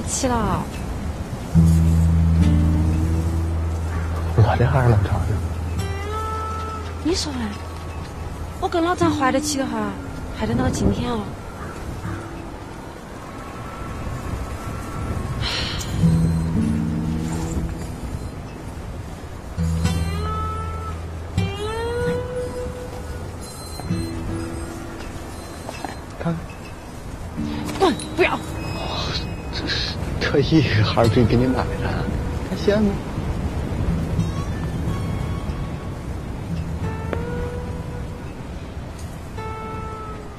一起了。我这还是能长的。你说呢？我跟老张怀得起的话，还等到今天哦。特意哈尔滨给你买的，还羡慕。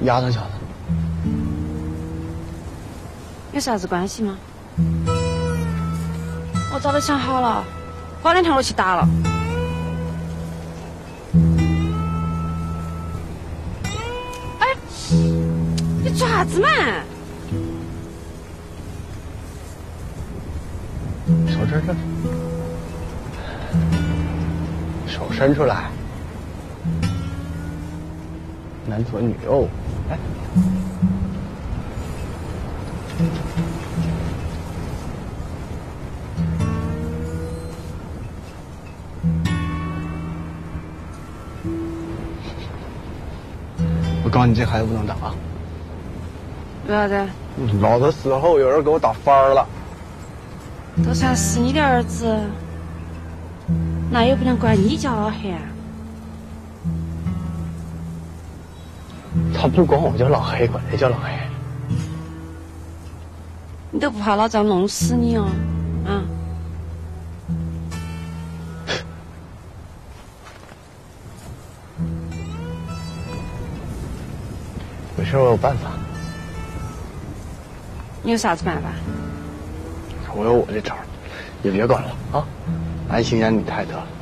丫头小子，有啥子关系吗？我早都想好了，过两天我去打了。伸出来，男左女右，哎。我告诉你，这孩子不能打啊！为啥子？老子死后有人给我打翻了。都算是你的儿子，那也不能怪你叫老黑啊。他不管我叫老黑，管谁叫老黑？你都不怕老张弄死你哦？啊？没事，我有办法。你有啥子办法？我有我这招儿，也别管了啊！安心养你太得了。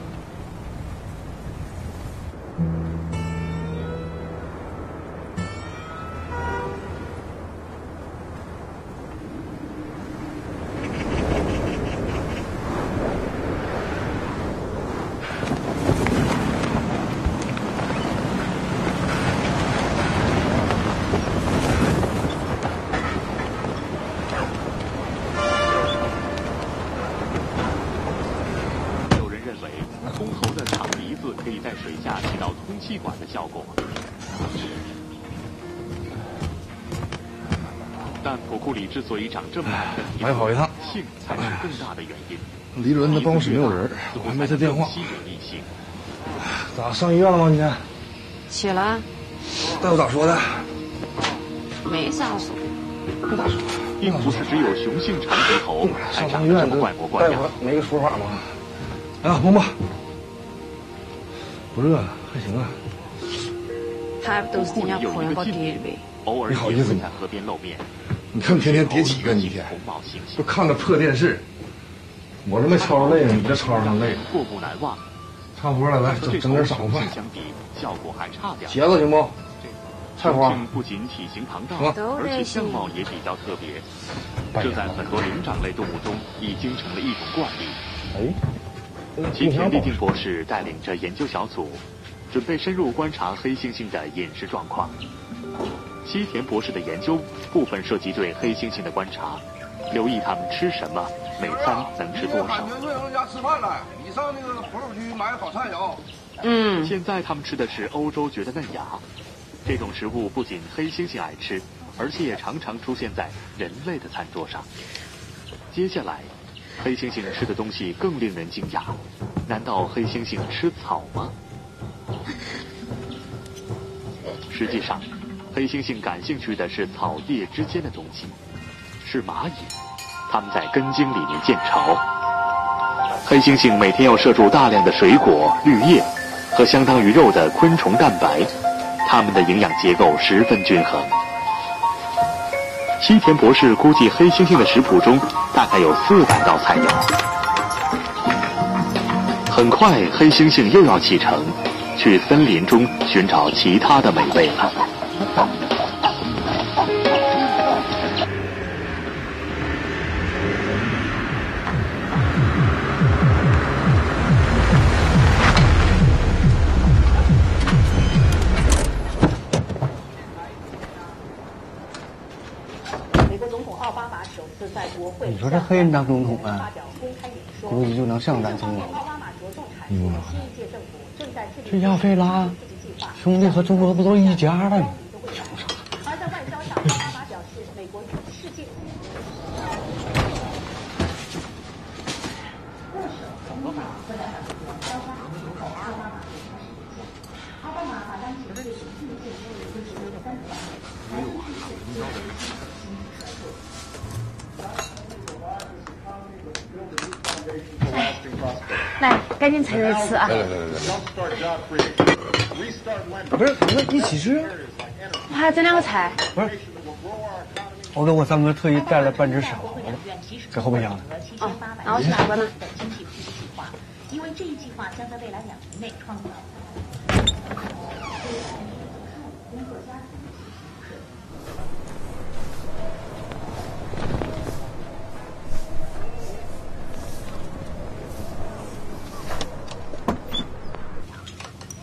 之所以长这么大的来跑一趟性才是更大的原因。李主任的办公室没有人，我还没他电话。咋上医院了吗？今天去了，大夫咋说的？没啥说。不咋说。并不是只有雄性长鼻头才上长得这么趟医院这怪模怪样大夫。没个说法吗？哎呀，萌萌，不热，还行啊。他不都是人家婆娘搞爹的呗？偶尔你好意思吗也会在河边露面。你看天天叠几个你一天，就看个破电视。我这没吵着累呢，你这吵着上累了。过目难忘。差不多了，来整整点晌午饭效果还差点。茄子行不？菜花不仅体型庞大，而且相貌也比较特别，这在很多灵长类动物中已经成了一种惯例。哎，今天博士带领着研究小组，准备深入观察黑猩猩的饮食状况。西田博士的研究部分涉及对黑猩猩的观察，留意它们吃什么，每餐能吃多少。瑞荣家吃饭了，你上那个葫芦区买好菜肴。嗯，现在他们吃的是欧洲蕨的嫩芽，这种食物不仅黑猩猩爱吃，而且也常常出现在人类的餐桌上。接下来，黑猩猩吃的东西更令人惊讶，难道黑猩猩吃草吗？实际上，黑猩猩感兴趣的是草叶之间的东西，是蚂蚁，它们在根茎里面建巢。黑猩猩每天要摄入大量的水果、绿叶和相当于肉的昆虫蛋白，它们的营养结构十分均衡。西田博士估计黑猩猩的食谱中大概有四百道菜肴。很快，黑猩猩又要启程，去森林中寻找其他的美味了。美国总统奥巴马首次在国会说这黑人当总统啊，估计就能上咱总统。你说这亚非拉兄弟和中国不都一家的吗？而在外交上，奥巴马表示，美国与世界。来，赶紧趁热吃啊！来来来来来，不是，咱们一起吃。我还要整两个菜。不是，我给我三哥特意带了半只傻猴子，搁后备箱呢。哦，那我去拿过来。经济复苏计划，因为这一计划将在未来两年内创造。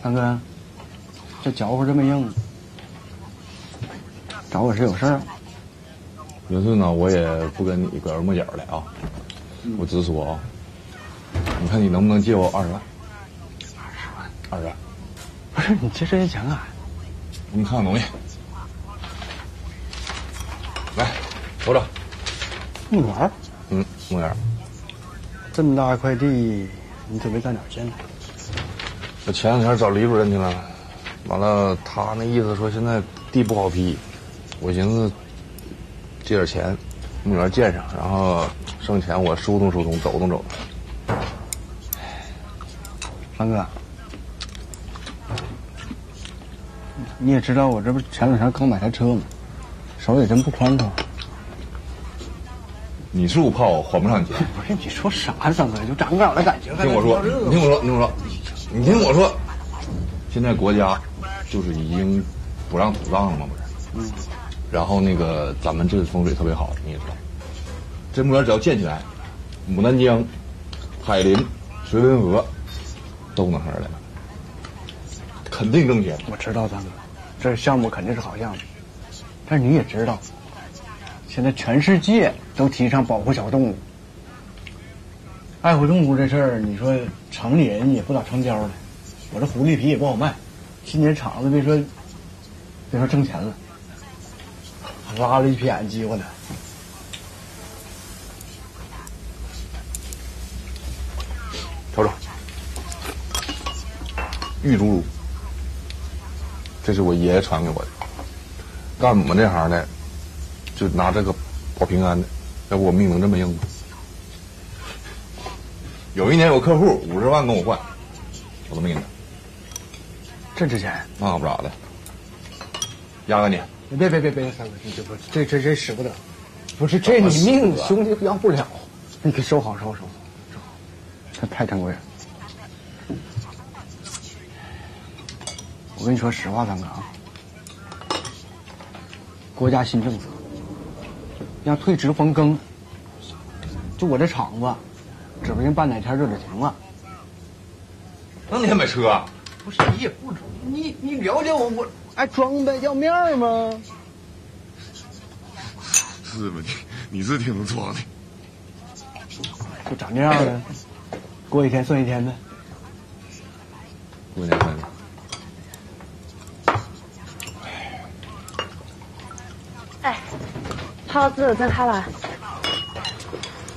三哥，这脚乎这么硬，找我是有事儿？云顺呢，我也不跟你拐弯抹角的啊，我直说啊，你看你能不能借我二十万？二十万？二十万，不是你借这些钱干啥？给你看看东西。来，瞅瞅，木园嗯，木园，这么大一块地，你准备干点去呢？我前两天找李主任去了，完了他那意思说现在地不好批，我寻思借点钱，木园建上，然后剩钱我疏通疏通，走动走动。三哥，你也知道我这不前两天刚买台车吗？手里真不宽敞。你是不是怕我还不上钱？不是你说啥呢，三哥？就长长的感情。听我说，你听我说，你听我说，你听我说，现在国家就是已经不让土葬了吗？不是，嗯，然后那个咱们这风水特别好，你也知道，这木园只要建起来，牡丹江、海林、绥芬河都能上来了，肯定挣钱。我知道三哥，这项目肯定是好项目，但是你也知道，现在全世界都提倡保护小动物，爱护动物这事儿，你说城里人也不咋成交了。我这狐狸皮也不好卖，今年厂子别说别说挣钱了，拉了一批眼鸡过来。瞅瞅，玉珠珠，这是我爷爷传给我的。干我们这行的，就拿这个保平安的，要不我命能这么硬吗？有一年有客户五十万跟我换，我都没给他，这值钱？那可不咋的，压给你。别别别别，三哥，你这不这这这使不得，不是这你命兄弟要不了，你给收好收好收好收好，这太珍贵了。我跟你说实话，三哥啊，国家新政策，要退职逢耕，就我这厂子，指不定办哪天就得停了。那你还买车啊？不是你也不你你了解我我爱装呗要面儿吗？是吧？你你是挺能装的。就长这样了，过一天算一天呗。过年快乐。哎，桃子整好了，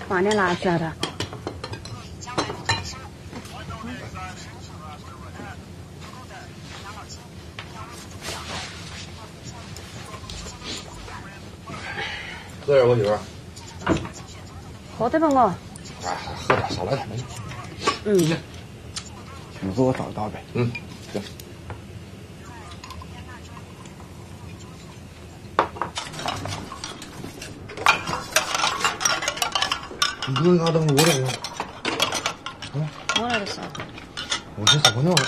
晚点拿去啊的。喝点，我媳妇儿。喝得吧我。哎，喝点，少来点，没事。嗯。你给我找倒一杯。嗯，行。你不是拿灯笼我怎么？我来的时候。我是怎么弄的？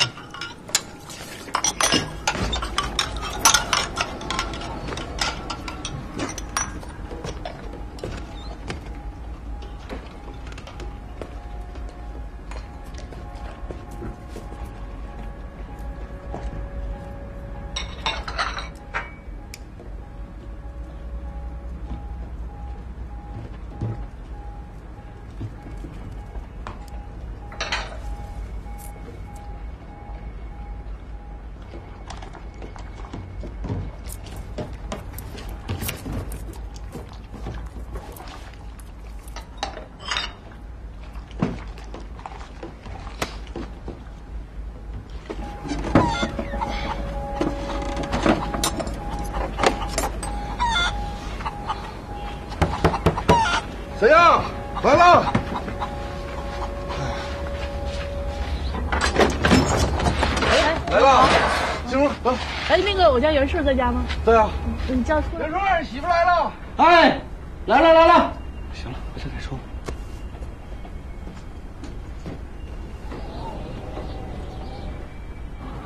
在家吗？对啊，你叫出来。元顺，媳妇来了。哎，来了来了，行了，回去再说。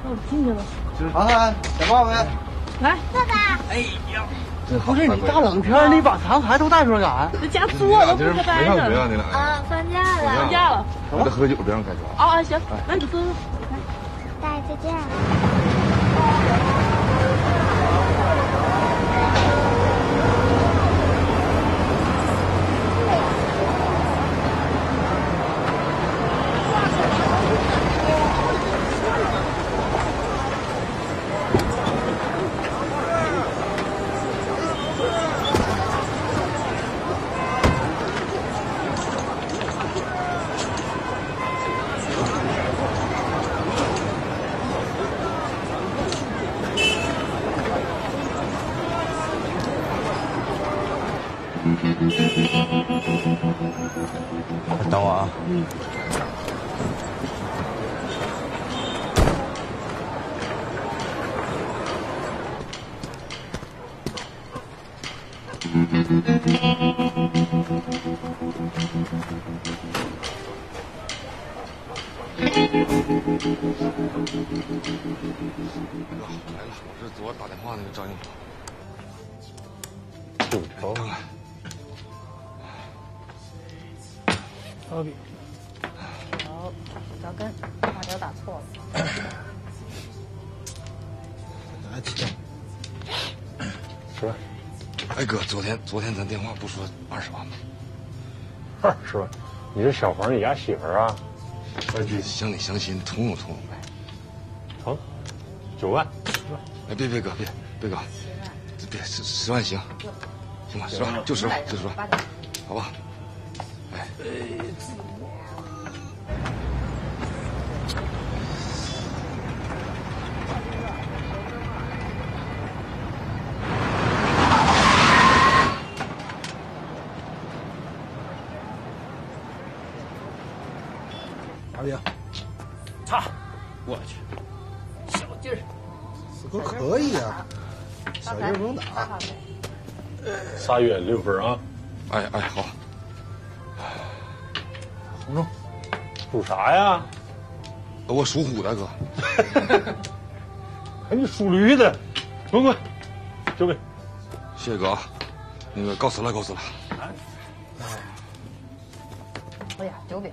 我，进去了。涵涵，想爸没？来，爸爸，不是你大冷天，你把残孩都带出来干啥？在家坐了，不上学啊，着。你俩？啊，放假了，放假了。我得喝酒，别让开车。啊，行，那你坐坐。大家再见。是吧？哎哥，昨天昨天咱电话不说二十万吗？二十万，你是小黄你家媳妇儿啊？乡里乡亲通融通融呗。成，九万，哎，别别哥，别别哥，别十十万行，行吧，十万就十万就十万，好吧？哎，仨月六分啊！哎哎好，红中，属啥呀？我属虎的哥，哎，你属驴的，滚滚，交给。谢谢哥啊，那个告辞了告辞了。哎呀，酒饼。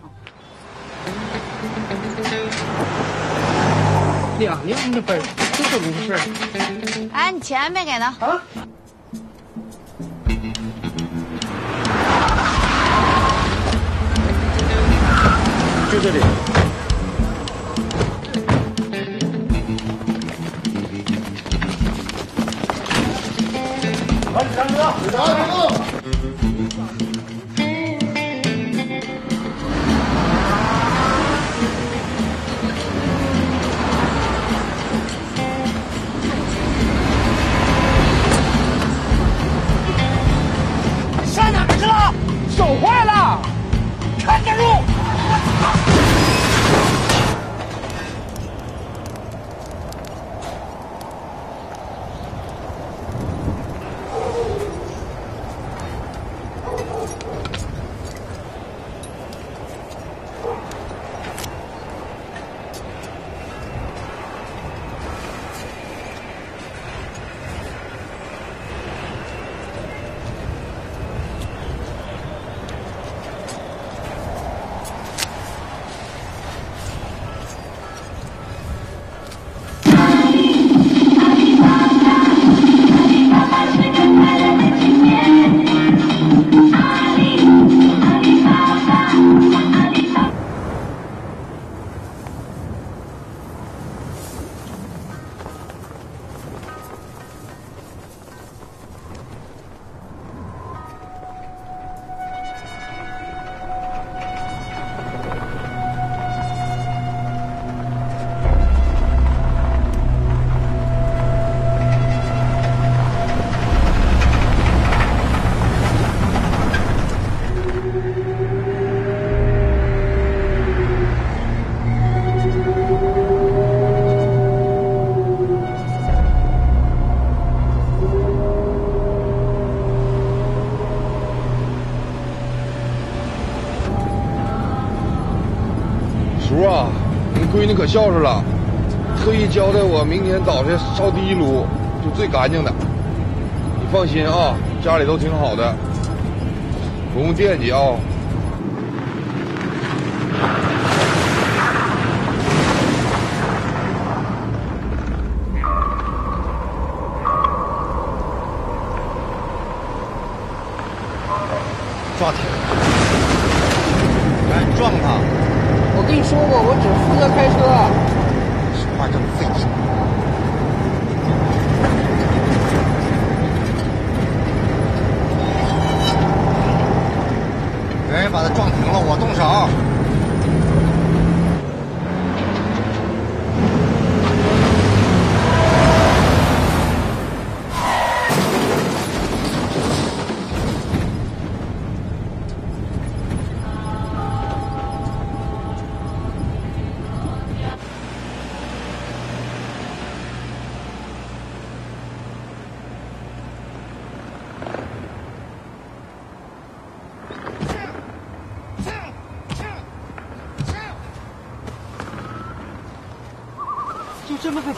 两样的分儿，这怎么回事？哎，你钱没给呢？啊？就这闺女可孝顺了，特意交代我明天早晨烧第一炉，就最干净的。你放心啊，家里都挺好的，不用惦记啊。撞停！赶紧撞他！我跟你说过，我只负责开车。说话这么费劲。人把他撞停了，我动手。就这么个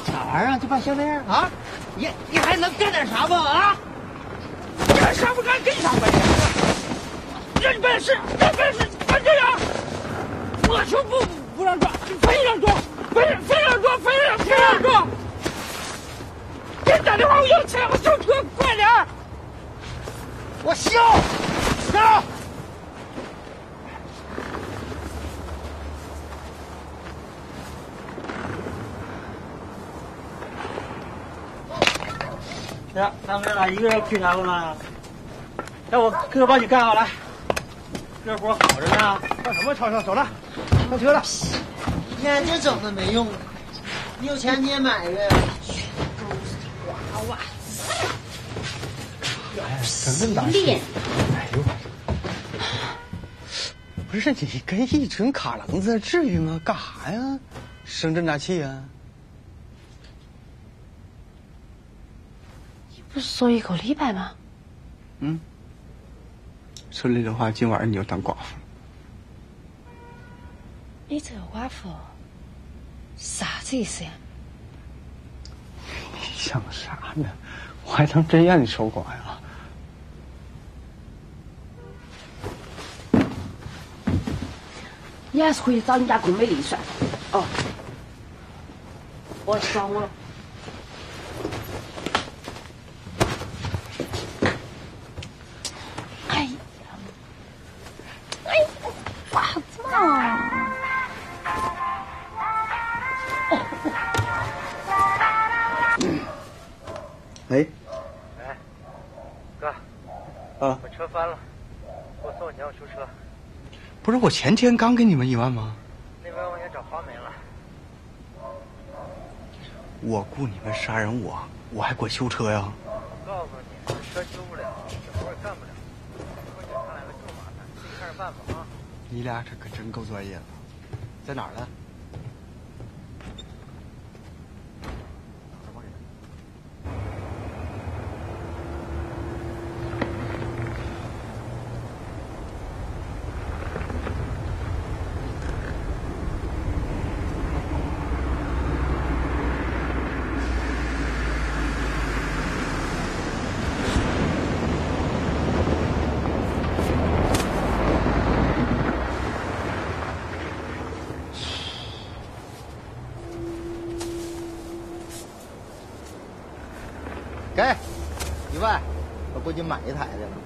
点儿啊，就办项链啊？你你还能干点啥不？啊？干啥不干，跟啥关系？认本事，认本事，干这样！我说不不让撞，你非让撞，非非让撞，非让非让撞！给你打电话，我要钱，我修车，快点！我修，一个人亏啥了吗？要我哥哥帮你干好了，这活好着呢。干什么？吵吵，走了，上车了。天天整那没用的，你有钱你也买呗。娃娃，真大气！哎呦，不是你跟一群卡楞子至于吗？干啥呀？生这么大气呀？不是说一个礼拜吗？嗯。村里的话，今晚上你就当寡妇。你这个寡妇啥子意思呀？你想啥呢？我还当真让你守寡呀？你还是回去找你家宫美丽算了。哦，我找我了。哎呀，哎，啥子嘛？哎，哎，哥，啊，我车翻了，我送你家我修车。不是我前天刚给你们一万吗？那边我也找花没了。我雇你们杀人我，我还管修车呀？我告诉你，车修不了，你俩这可真够专业的，在哪儿呢？过去买一台的了。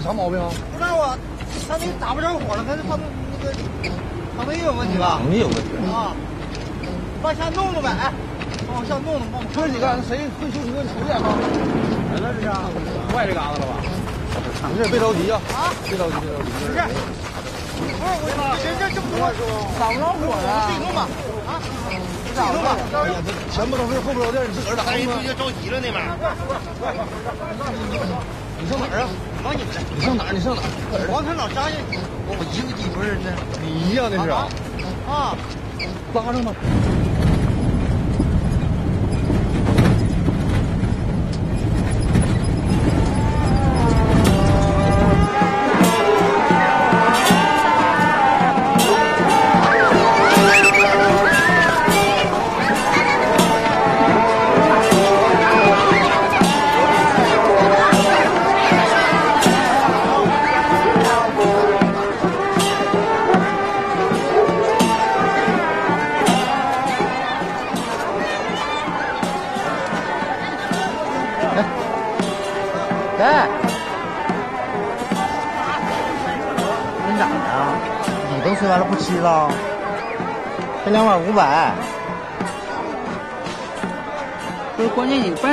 啥毛病啊？不知道啊，他那个打不着火了，他他们那个场地有问题吧？没有问题。啊，往下弄弄呗，哎，往下弄弄，往哥几个，谁会修车？你瞅见吗？来了这是，坏这嘎达了吧？没事，别着急啊，啊，别着急，别着急。不是，不是我这这这么多，打不着火呀？自己弄吧，啊，自己弄吧。哎呀，这前不着村后不着店，你自个儿打。人出去着急了那边。你上哪儿啊？往你们这。你上哪儿？你上哪儿？王他老张家，我我一个鸡不是呢。你呀，那是啊。啊，拉上吧。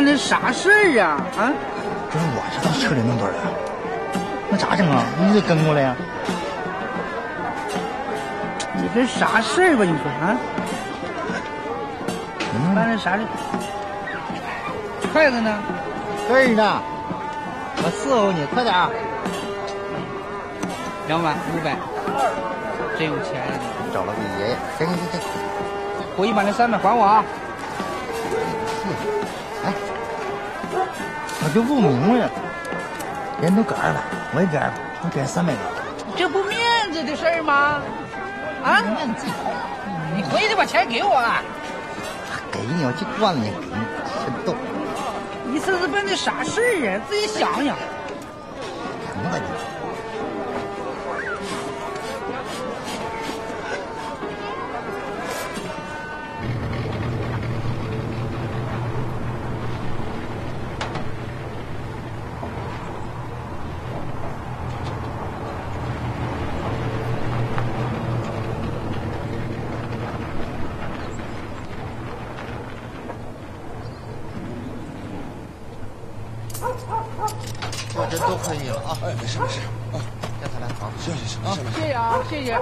关键你办的啥事儿啊？啊？不是我知道车里那么多人，那咋整啊？你得跟过来呀。你这啥事儿吧？你说啊？嗯办的啥事？筷子呢？这儿呢，我伺候你，快点儿。两百五百，真有钱找了个爷爷，给给给给。我一把那三百还我啊！就不明白了，人都给二百，我也给二百，我给三百个。这不面子的事儿吗？啊？你回去把钱给我啊！给你，我就惯了你，给你，真逗。你这是办的啥事儿啊？自己想想。怎么玩没事没事啊，这才来好。行行行，没事没事。谢谢啊，谢谢。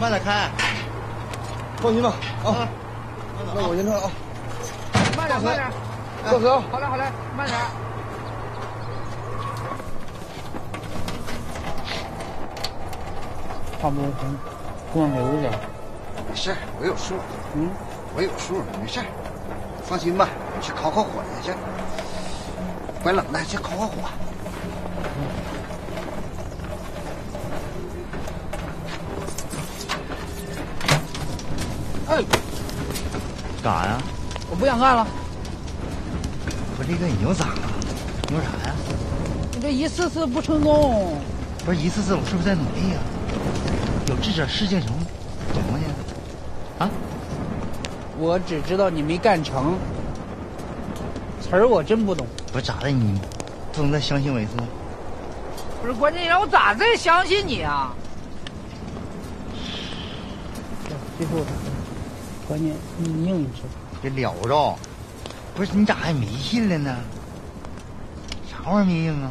慢点开。放心吧啊，那我先撤啊。慢点，慢点。告辞啊。好嘞，好嘞，慢点。差不红，光留着。没事，我有数。嗯，我有数，没事。放心吧，你去烤烤火去去。怪冷的，去烤烤火。哎，干啥呀？我不想干了。不是这个你又咋了？你有啥呀？你这一次次不成功，不是一次次，我是不是在努力呀、有志者事竟成，懂吗你？啊？我只知道你没干成。词儿我真不懂。不是咋的？你不能再相信我一次？不是，关键你让我咋再相信你啊？最后，关键你硬一次。别聊着，不是你咋还迷信了呢？啥玩意儿迷信啊？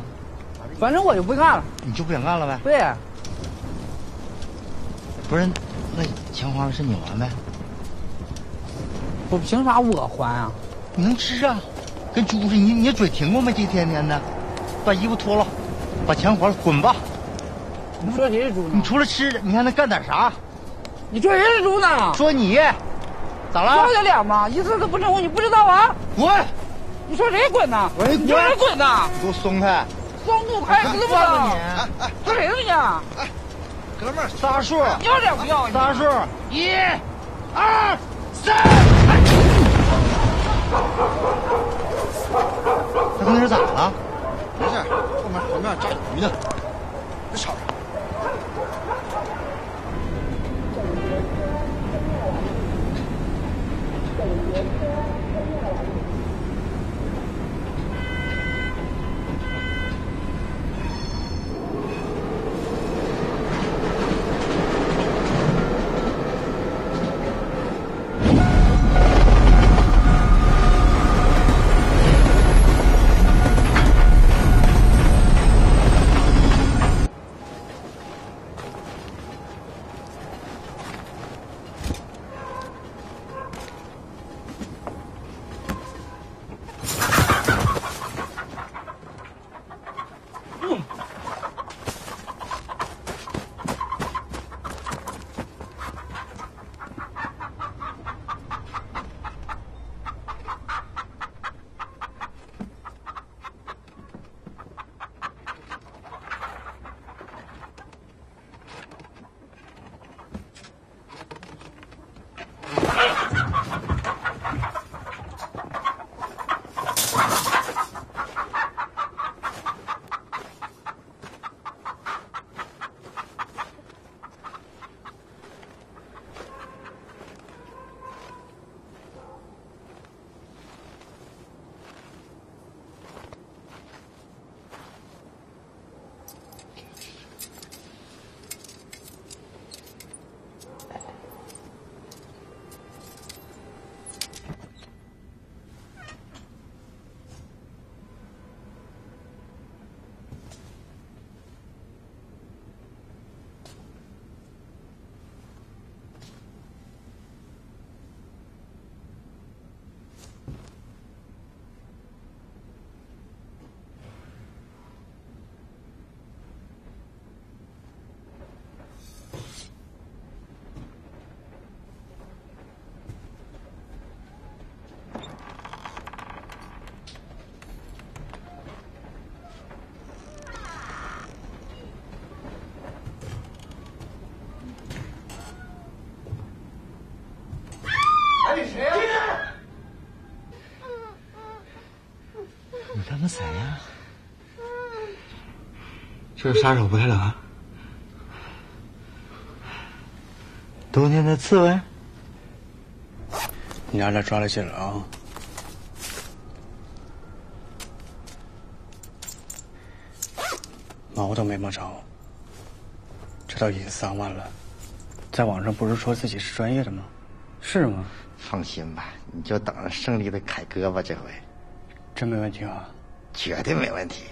反正我就不干了。你就不想干了呗？对，不是，那钱花了是你还呗？我凭啥我还啊？你能吃啊？跟猪似的，你你嘴停过吗？这一天天的，把衣服脱了，把钱还了，滚吧！你说谁是猪呢？你除了吃，你还能干点啥？你说谁是猪呢？说你，咋了？要点脸吗？一次都不成功，你不知道啊？滚！你说谁滚呢？我说你你说谁滚呢？你给我松开！松不开知不道？哎哎，说谁呢你？哎，哥们儿，仨数，要脸不要？仨数，一、二、三。他跟那是咋了？没事，后面后面炸鱼呢，别吵吵。这是杀手不太冷。冬天的刺猬。你让他抓了紧了啊！毛都没摸着，这都已经三万了，在网上不是说自己是专业的吗？是吗？放心吧，你就等着胜利的凯歌吧，这回真没问题啊！绝对没问题。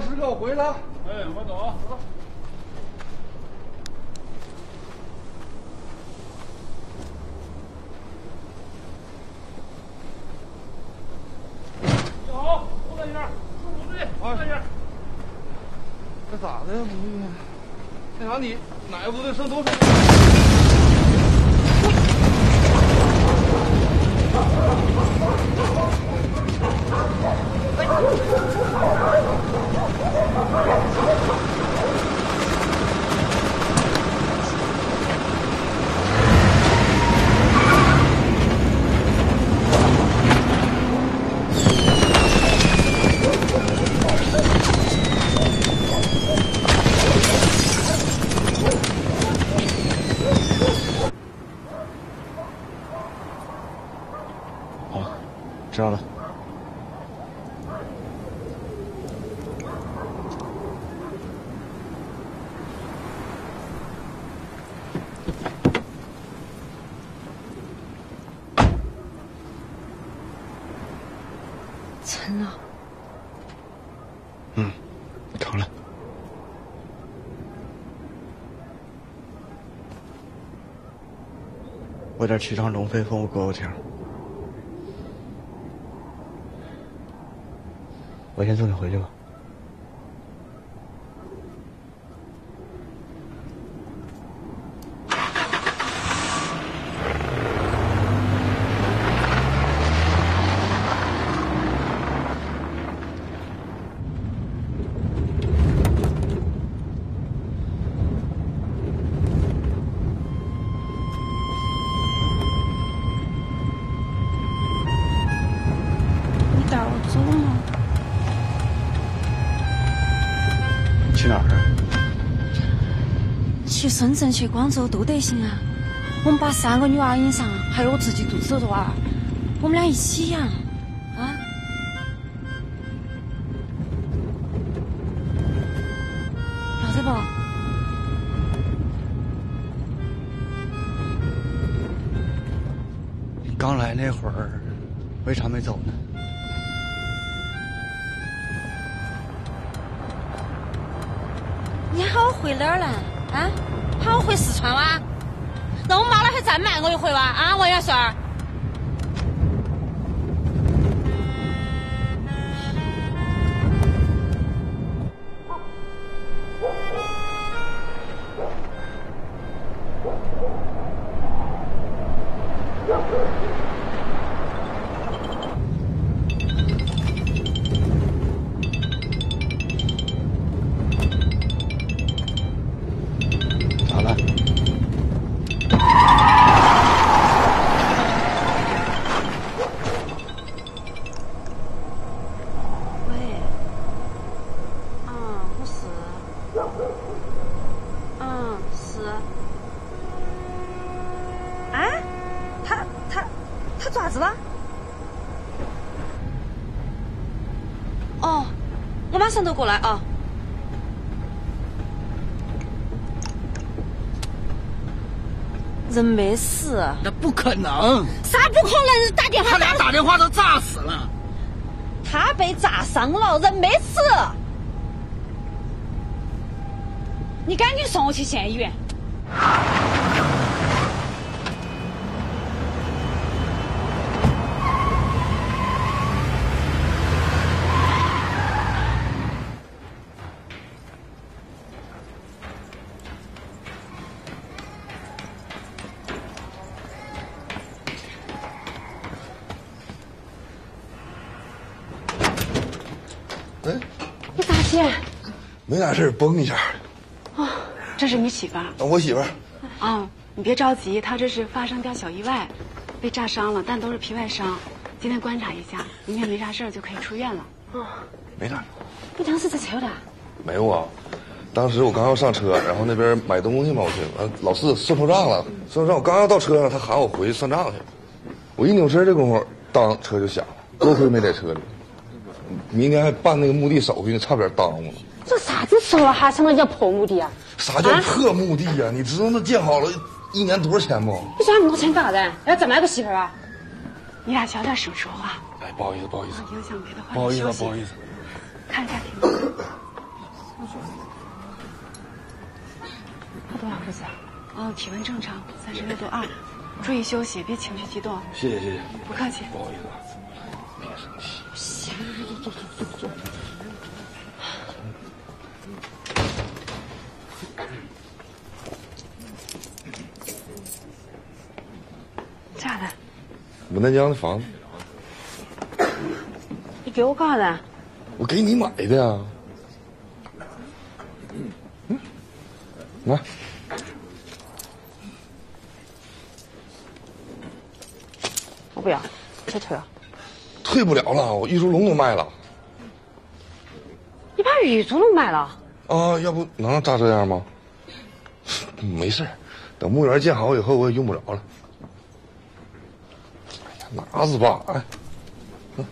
十个回来了。哎，我走啊，走。你好，我在这儿，叔部队，我在这儿。这咋的呀，不对呀？那啥，你哪个部队剩多少？哎知道了。成了。嗯，成了。我得去趟龙飞凤我哥哥厅，我先送你回去吧。深圳、去广州都得行啊。我们把三个女娃引上，还有我自己肚子的娃儿，我们俩一起养，我马上就过来啊。人没事，那不可能！啥不可能？打电话他俩打电话都炸死了。他被炸伤了，人没事。你赶紧送我去县医院。事儿崩一下。哦，这是你媳妇儿。啊我媳妇儿，啊，你别着急，她这是发生点小意外，被炸伤了，但都是皮外伤。今天观察一下，明天没啥事儿就可以出院了。啊，没啥。你当时在车的？没有啊，当时我刚要上车，然后那边买东西嘛，我去，完老四算错账了，算错账，我刚要到车上，他喊我回去算账去，我一扭身这功夫，当车就响了，多亏没在车里，明天还办那个墓地手续呢，差点耽误了。这啥子时候了还想人家破墓地啊？啥叫破墓地呀、你知道那建好了一年多少钱不？你想那么多钱干啥子？要怎么个媳妇儿啊？你俩小点声说话，哎，不好意思，不好意思，影响别的患不好意思。不好意思。看一下体温，喝多少回子？哦，体温正常，三十六度二。注意休息，别情绪激动。谢谢谢谢，不客气。不好意思啊，别生气。牡丹江的房子，你给我干啥子？我给你买的呀。嗯，来，我不要，先退了。退不了了，我玉竹笼都卖了你把玉竹笼卖了？啊，要不能炸这样吗？没事儿等墓园建好以后，我也用不着了。拿死吧啊嗯。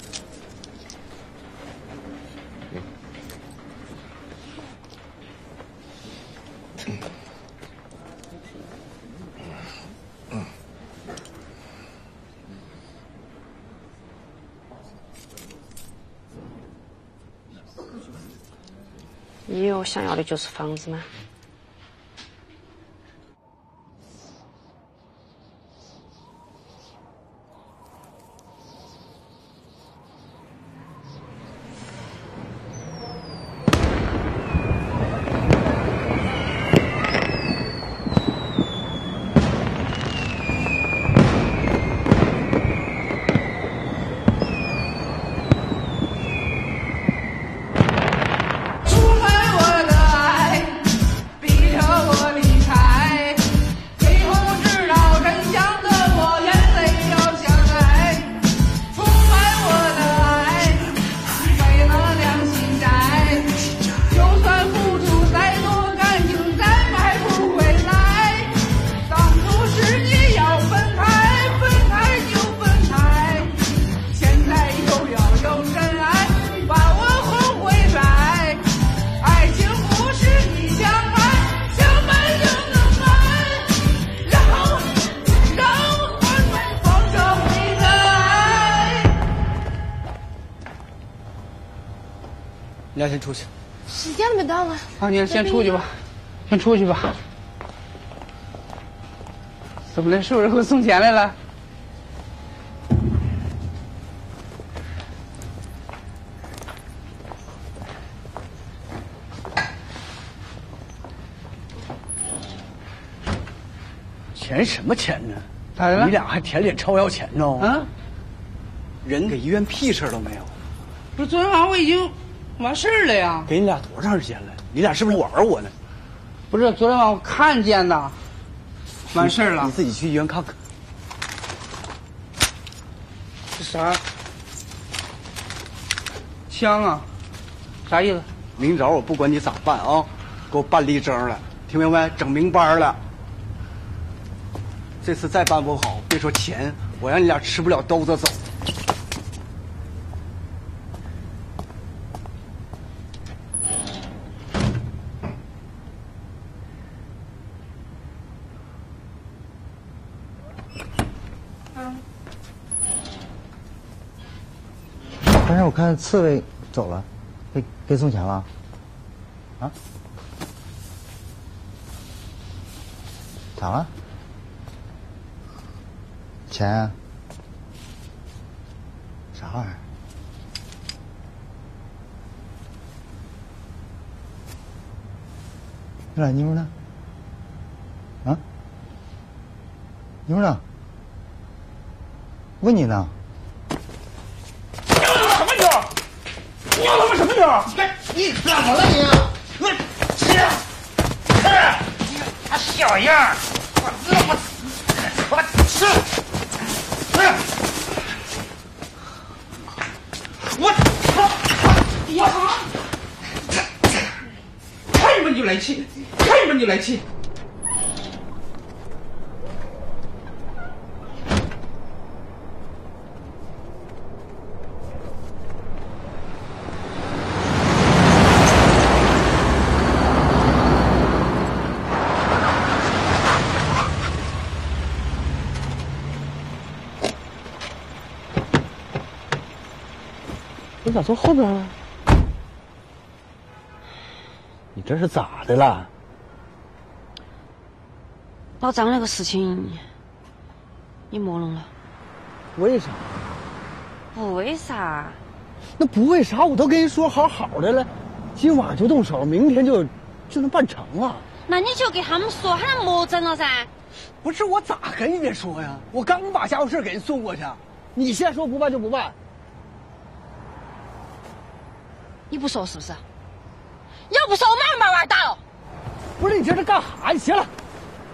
你有想要的就是房子吗先出去。时间都没到了！啊，你先出去吧，先出去吧。怎么了？是不是给我送钱来了？钱什么钱呢？咋的了你俩还舔脸超要钱呢？啊？人给医院屁事都没有，不是昨天晚上我已经完事儿了呀。给你俩多长时间了？你俩是不是玩我呢？不是昨天晚上我看见的，完事儿了你。自己去医院看看。这啥？枪啊？啥意思？明早我不管你咋办啊，给我办立正了，听明白？整明班了。这次再办不好，别说钱，我让你俩吃不了兜着走。看刺猬走了，给给送钱了，啊？咋了？钱？啥玩意儿？那俩妞呢？啊？妞呢？问你呢？什么妞？你要他妈什么妞？你你怎么了你？我吃吃，他小样儿，我我我吃，我操！我操！看你们就来气，看你们就来气。我咋坐后边了？你这是咋的了？老张那个事情，你莫弄了。为啥？不为啥？那不为啥？我都跟人说好好的了，今晚就动手，明天就就能办成了。那你就给他们说，喊他们莫整了噻。不是我咋跟人家说呀？我刚把家伙事给人送过去，你现在说不办就不办？你不说是不是？要不说我马上把娃打了。不是你这是干啥你？行了，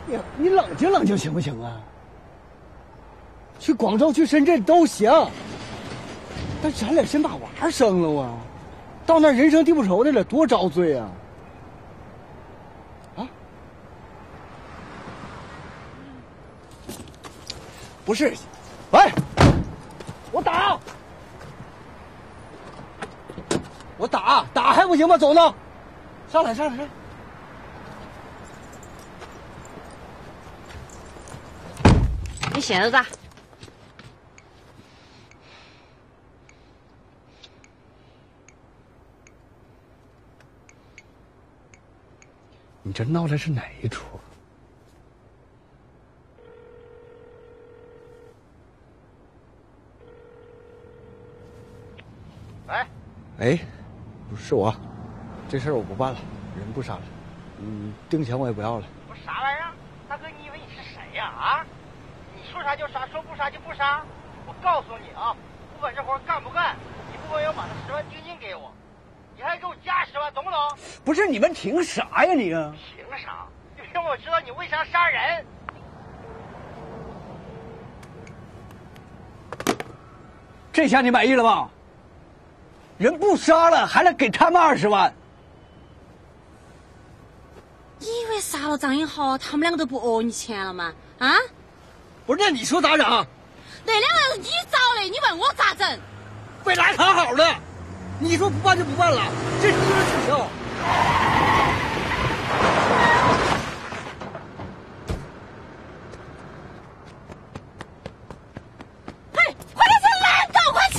你你冷静冷静行不行啊？去广州、去深圳都行，但咱俩先把娃生了啊！到那人生地不熟的了，多遭罪啊！啊？不是，喂，我打，我打打还不行吗？走呢，上来上来上。你写的咋？你这闹的是哪一出？喂，哎。是我，这事儿我不办了，人不杀了，嗯，定钱我也不要了。我啥玩意儿？大哥，你以为你是谁呀？啊？你说杀就杀，说不杀就不杀。我告诉你啊，不管这活干不干，你不管要把那十万定金给我，你还给我加十万，懂不懂？不是你们凭啥呀你？凭啥？就让我知道你为啥杀人。这下你满意了吧？人不杀了，还能给他们二十万。你以为杀了张英豪，他们两个都不讹你钱了吗？啊？不是，那你说咋整？那两个是你找的，你问我咋整？本来谈好的，你说不办就不办了，这是不是取消？嘿，快点去拦道，快去！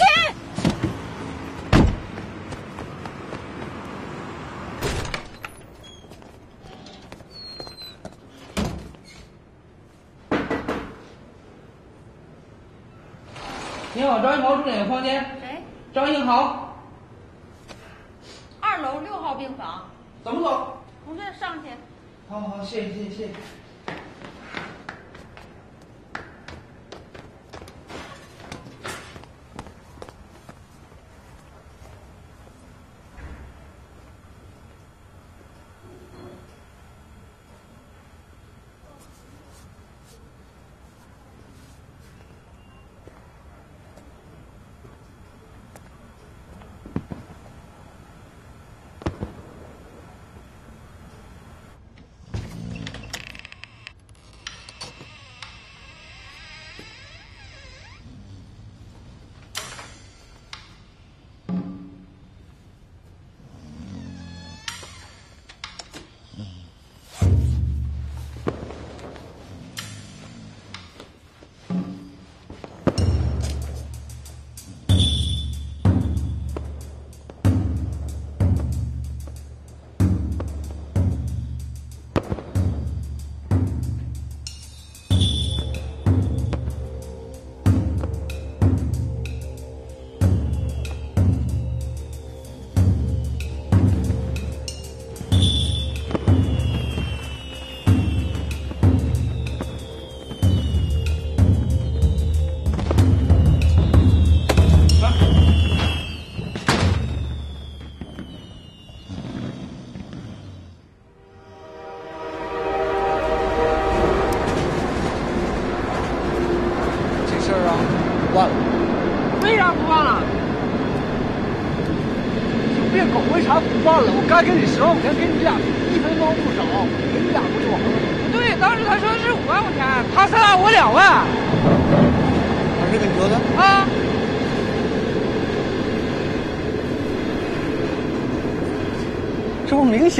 你好，张英豪住哪个房间？谁？张英豪，二楼六号病房。怎么走？从这上去。好好，谢谢谢谢谢谢。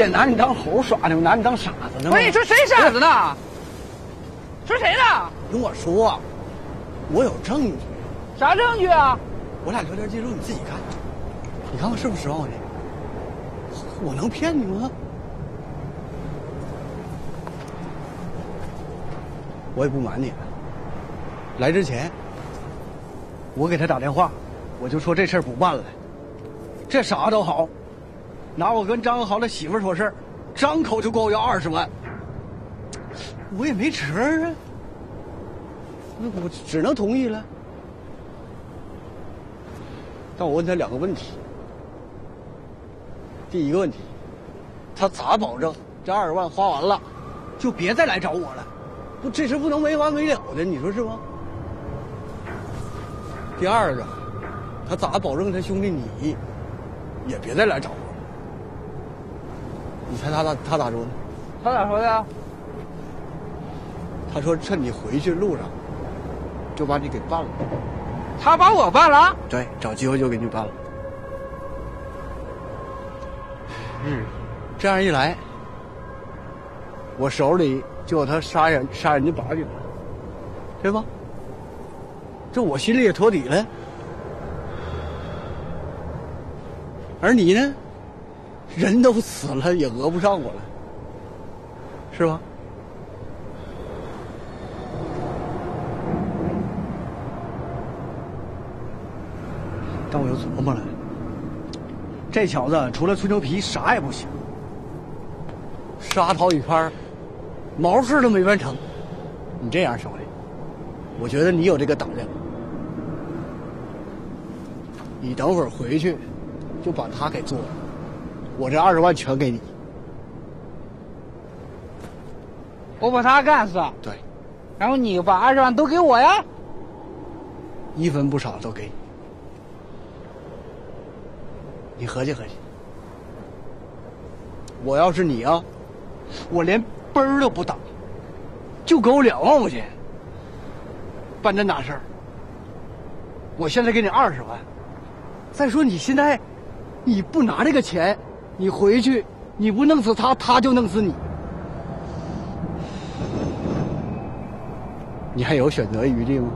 拿你当猴耍呢吗？拿你当傻子呢吗？不是，你说谁傻子呢？说谁呢？听我说，我有证据。啥证据啊？我俩聊天记录你自己看，你看看是不是十万块钱？我能骗你吗？我也不瞒你，来之前，我给他打电话，我就说这事儿不办了。这啥都好，拿我跟张文豪的媳妇说事儿，张口就管我要二十万，我也没辙啊，那我只能同意了。但我问他两个问题。第一个问题，他咋保证这二十万花完了，就别再来找我了？不，这事不能没完没了的，你说是吗？第二个，他咋保证他兄弟你也别再来找我？你猜他咋他咋说的？他咋说的？他说趁你回去路上，就把你给办了。他把我办了？对，找机会就给你办了。嗯，这样一来，我手里就有他杀人杀人的把柄了，对吧？这我心里也托底了。而你呢，人都死了也讹不上我了，是吧？但我又琢磨了，这小子除了吹牛皮啥也不行，杀陶宇潘，毛事都没完成。你这样，兄弟，我觉得你有这个胆量。你等会儿回去，就把他给做了，我这二十万全给你。我把他干死，对，然后你把二十万都给我呀？一分不少都给你。你合计合计，我要是你啊，我连奔儿都不打，就给我两万块钱办这大事儿。我现在给你二十万，再说你现在你不拿这个钱，你回去你不弄死他，他就弄死你，你还有选择余地吗？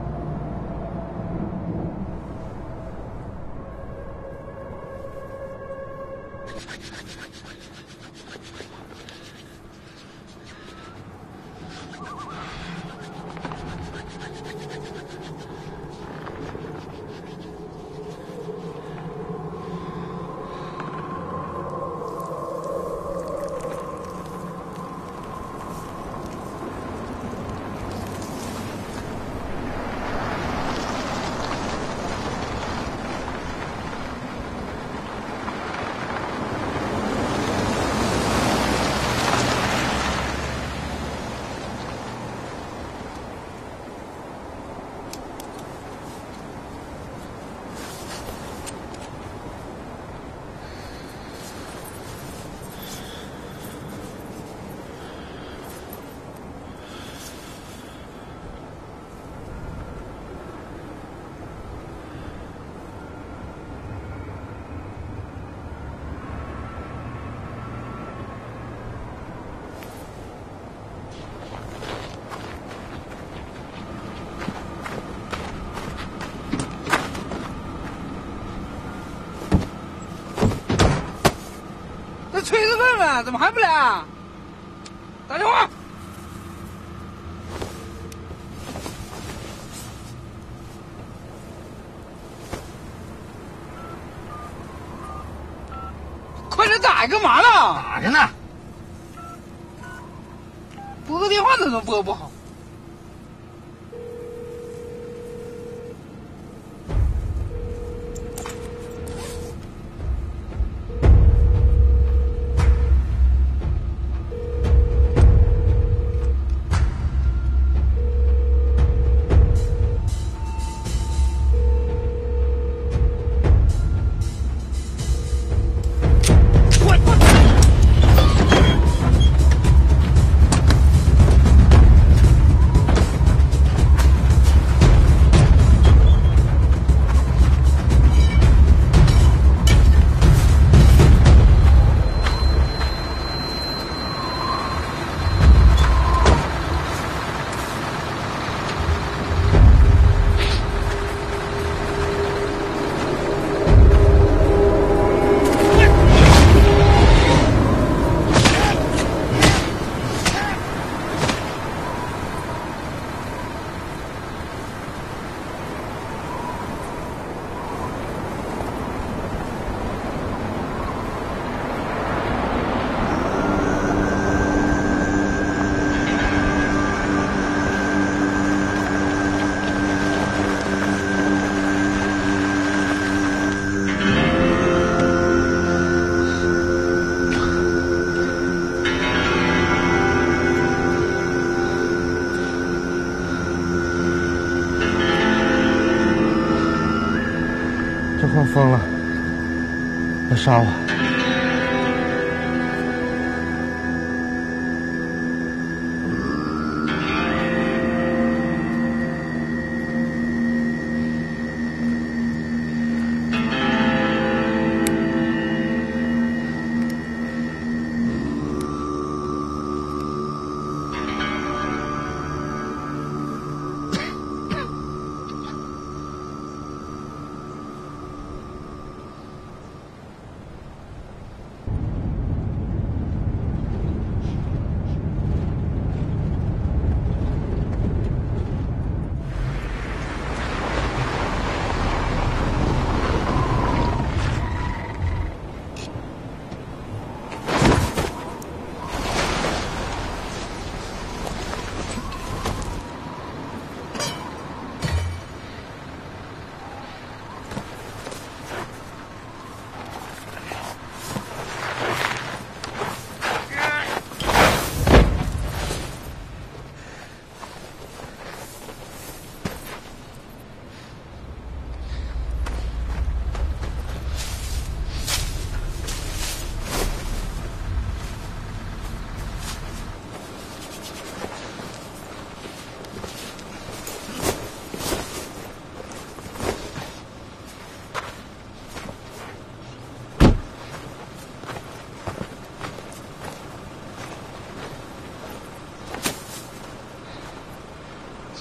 那锤怎么还不来啊？打电话。快点打，干嘛呢？打着呢。拨个电话怎么拨不好？这货疯了，要杀我！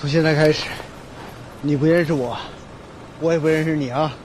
从现在开始，你不认识我，我也不认识你啊。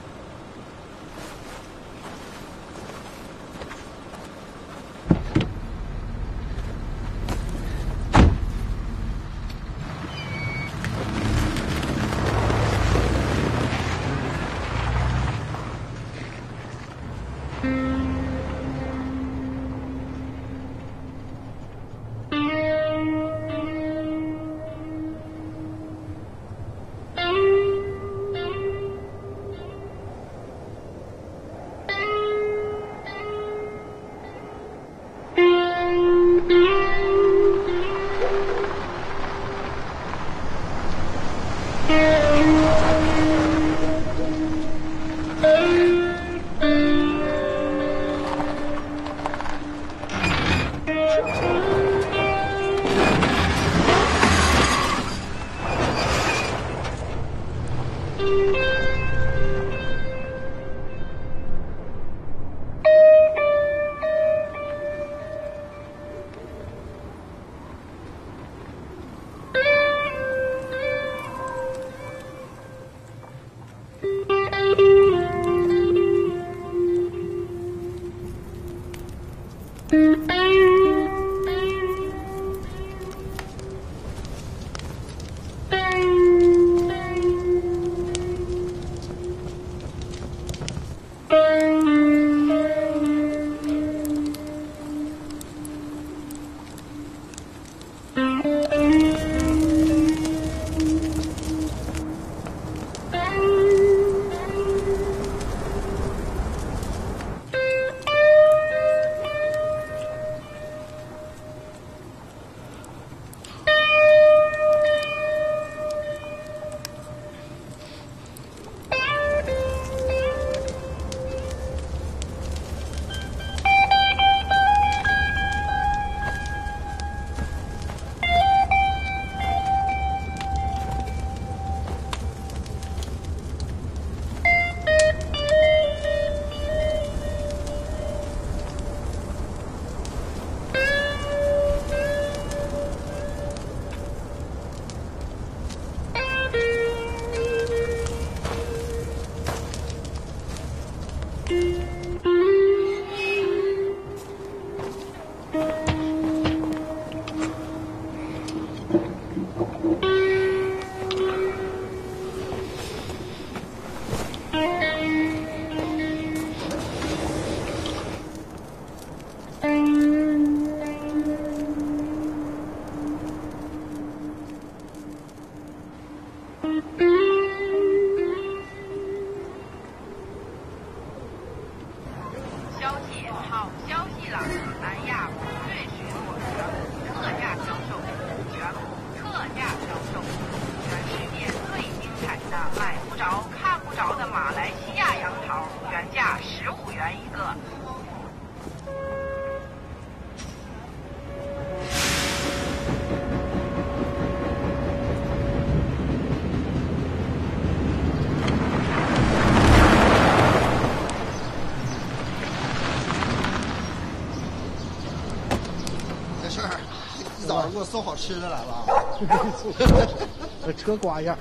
给我送好吃的来了啊。这车刮一下，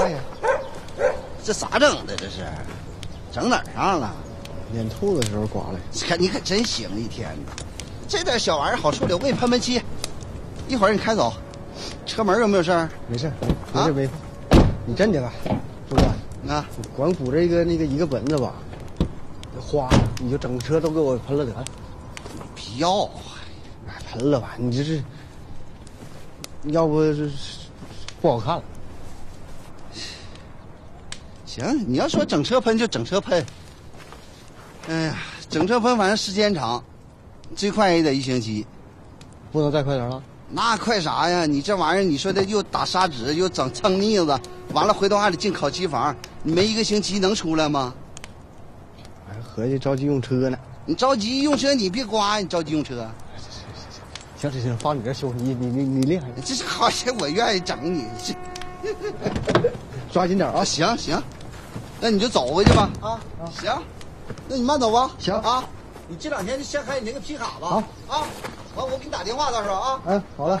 哎呀，这咋整的？这是，整哪儿上了？撵兔子时候刮的。可你可真行，一天的，这点小玩意儿好处理，我给你喷喷漆，一会儿你开走。车门有没有事儿？没事，没事没事。你站起来，周官啊，你光补这个那个一个蚊子吧，花你就整个车都给我喷了得了。不要，哎，喷了吧，你这是，要不是不好看了。行，你要说整车喷就整车喷。哎呀，整车喷反正时间长，最快也得一星期。不能再快点了？那快啥呀？你这玩意儿，你说的又打砂纸，又整蹭腻子，完了回头还得进烤漆房，你没一个星期能出来吗？还，合计着急用车呢。你着急用车，你别刮，你着急用车。行行行，放你这修，你你你你厉害。这是好些，我愿意整你。抓紧点啊！行行，那你就走回去吧。啊啊，行，那你慢走吧。行啊，你这两天就先开你那个皮卡吧。好啊，完我给你打电话，到时候啊。哎，好了。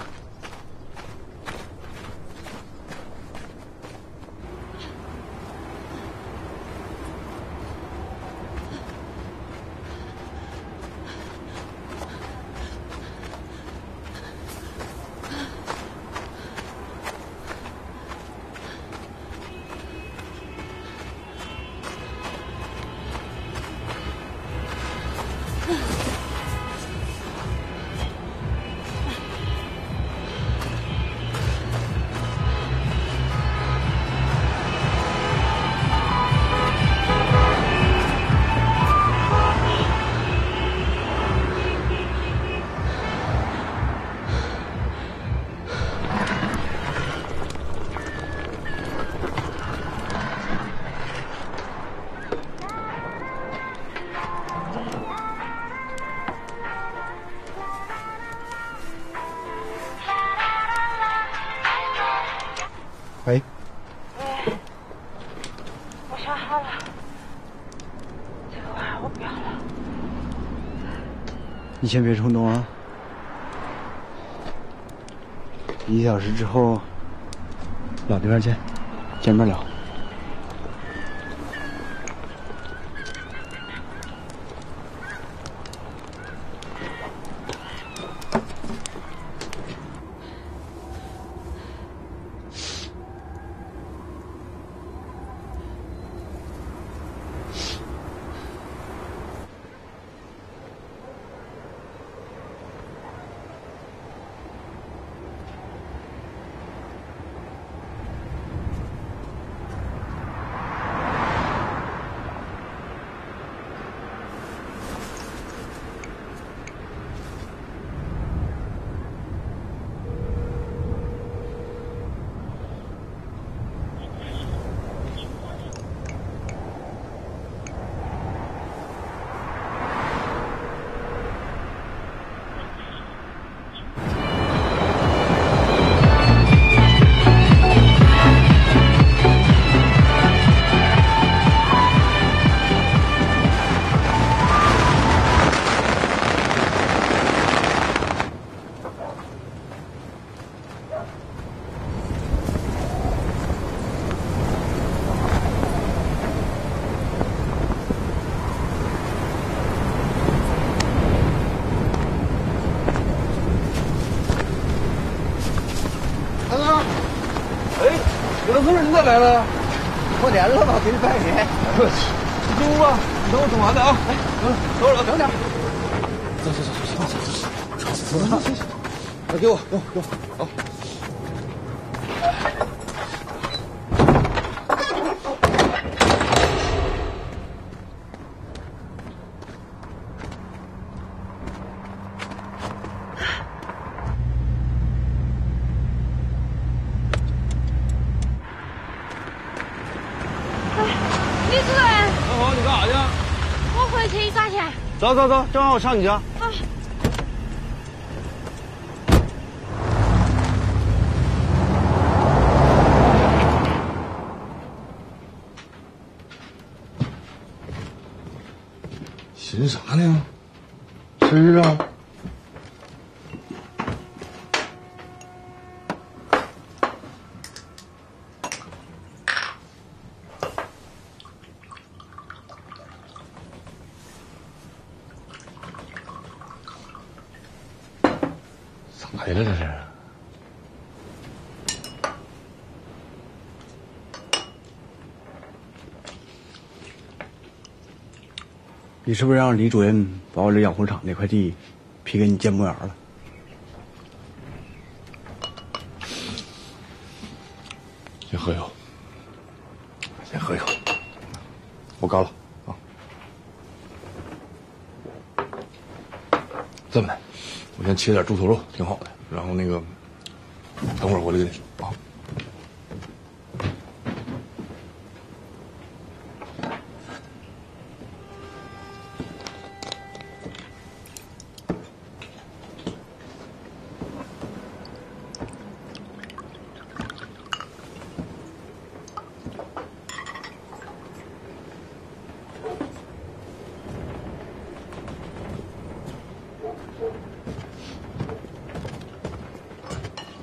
你先别冲动啊。一小时之后，老地方见，见面聊。给你拜年。我去，你中午，你等我整完的啊。哎，等会儿，等点。走走走走走走走走走走。来，给我，给我，给我，好。李主任，大好，你干啥去？我回去耍去。走走走，正好我上你家。啊，寻啥呢？吃啊！咋的了这是？你是不是让李主任把我这养护场那块地批给你建公园了？先喝一口，先喝一口，我干了啊！这么的，我先切点猪头肉，挺好的。然后那个，等会儿回来给你啊。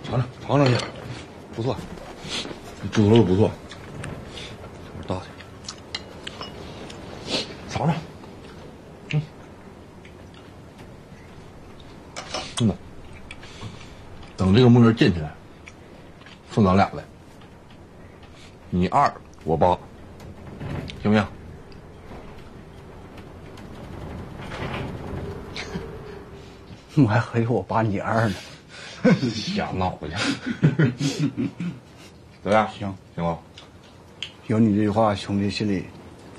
尝尝，尝尝去，不错，这猪头肉不错，有点大点，尝尝，嗯，真的，等这个木人建起来，送咱俩来，你二我八，行不行？我还合计我八你二呢。瞎闹去，怎么样？行行吧？有你这句话，兄弟心里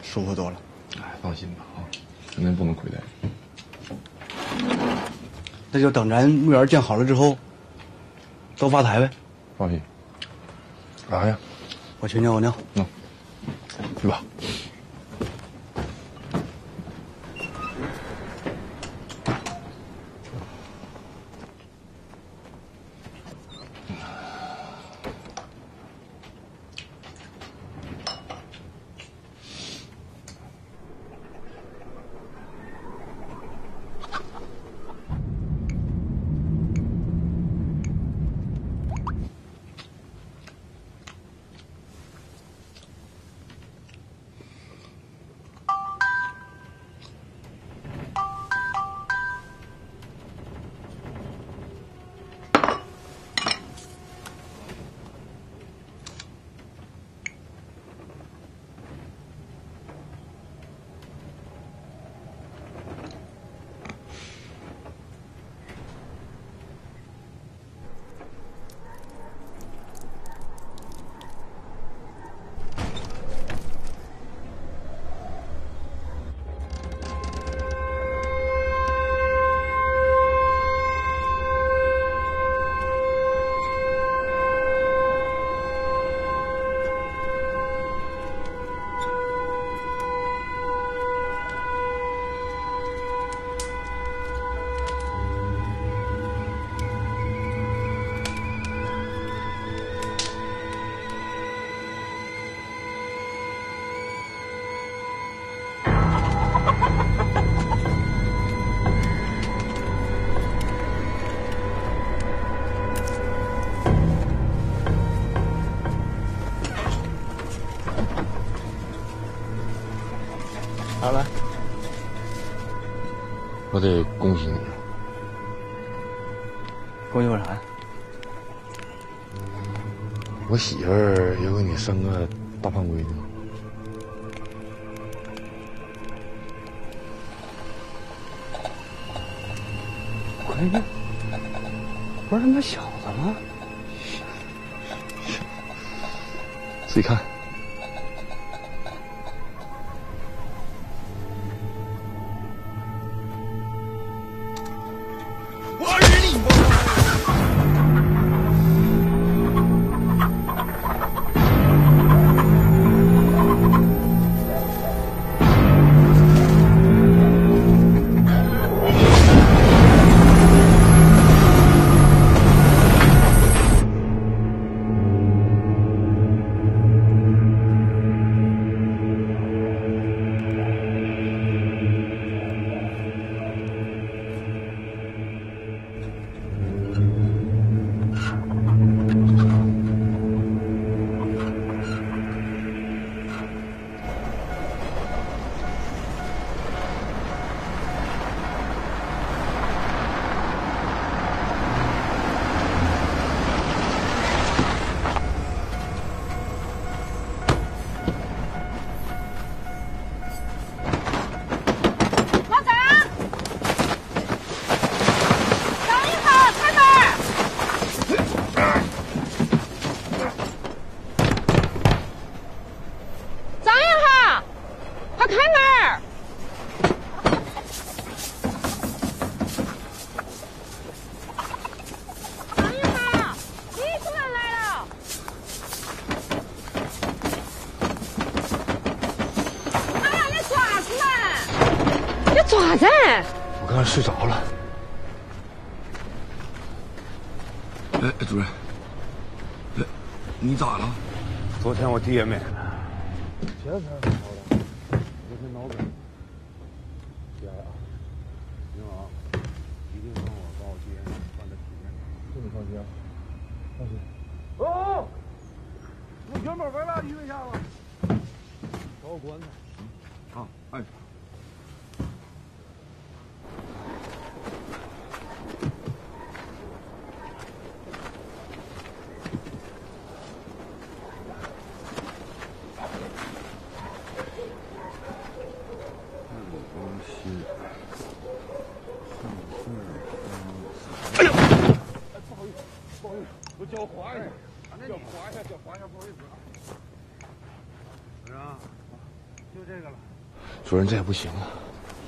舒服多了。哎，放心吧啊，肯定不能亏待你。那就等咱墓园建好了之后，都发财呗。放心。干啥呀？我去尿个尿。嗯，好了，我得恭喜你。恭喜我啥呀？我媳妇儿要给你生个大胖闺女。闺女？不是他妈小子吗？自己看。昨天我爹没了。前两天好了，昨天脑梗。爹啊，行啊，一定让我把我爹办在体面上。这你放心啊，放心。哦，我元宝回来，医院下了。找我棺材。啊，哎。哎呀！不好意思，不好意思，我脚滑一下，脚滑一下，脚滑一下，不好意思啊。主任，就这个了。主任，这也不行啊，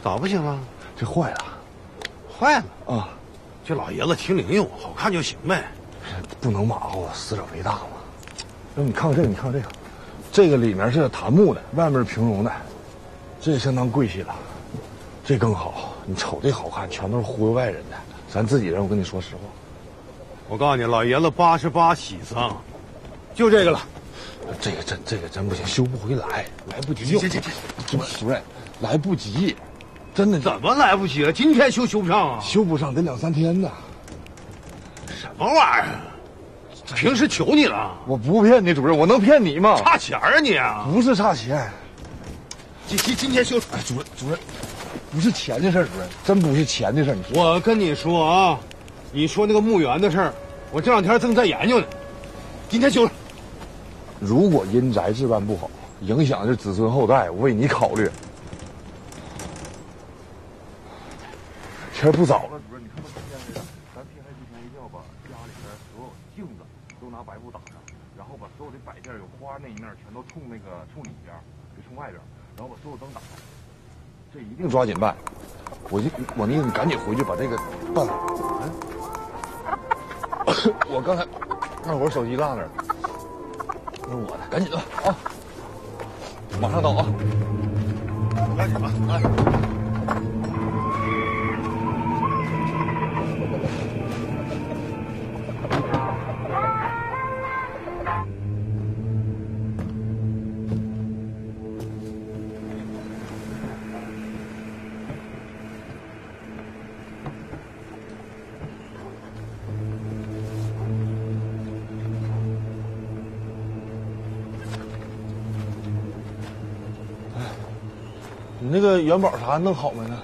咋不行了？这坏了。坏了啊！这老爷子挺灵用，好看就行呗。不能马虎，死者为大嘛。那你看看这个，你看看这个，这个里面是檀木的，外面是平绒的，这也相当贵气了。这更好，你瞅这好看，全都是忽悠外人的。咱自己人，我跟你说实话，我告诉你，老爷子八十八喜丧，就这个了。这个真这个真不行，修不回来，来不及行用。行行行主任，来不及，真的怎么来不及了？今天修修不上啊？修不上得两三天呢。什么玩意儿？平时求你了，我不骗你，主任，我能骗你吗？差钱啊你啊！不是差钱，今今今天修。哎，主任主任，不是钱的事儿，主任，真不是钱的事儿。我跟你说啊，你说那个墓园的事儿，我这两天正在研究呢。今天修了。如果阴宅置办不好，影响着子孙后代，我为你考虑。天儿不早了，主任，你看到天这个，咱天黑之前一定要把家里边所有镜子都拿白布挡上，然后把所有的摆件有花那一面全都冲那个冲里边，别冲外边，然后把所有灯打开。这一定抓紧办。我就我那个你赶紧回去把这个办好。嗯，我刚才那会儿手机落那儿了。那是我的，赶紧的啊！马上到啊！赶紧那元宝啥弄好没呢？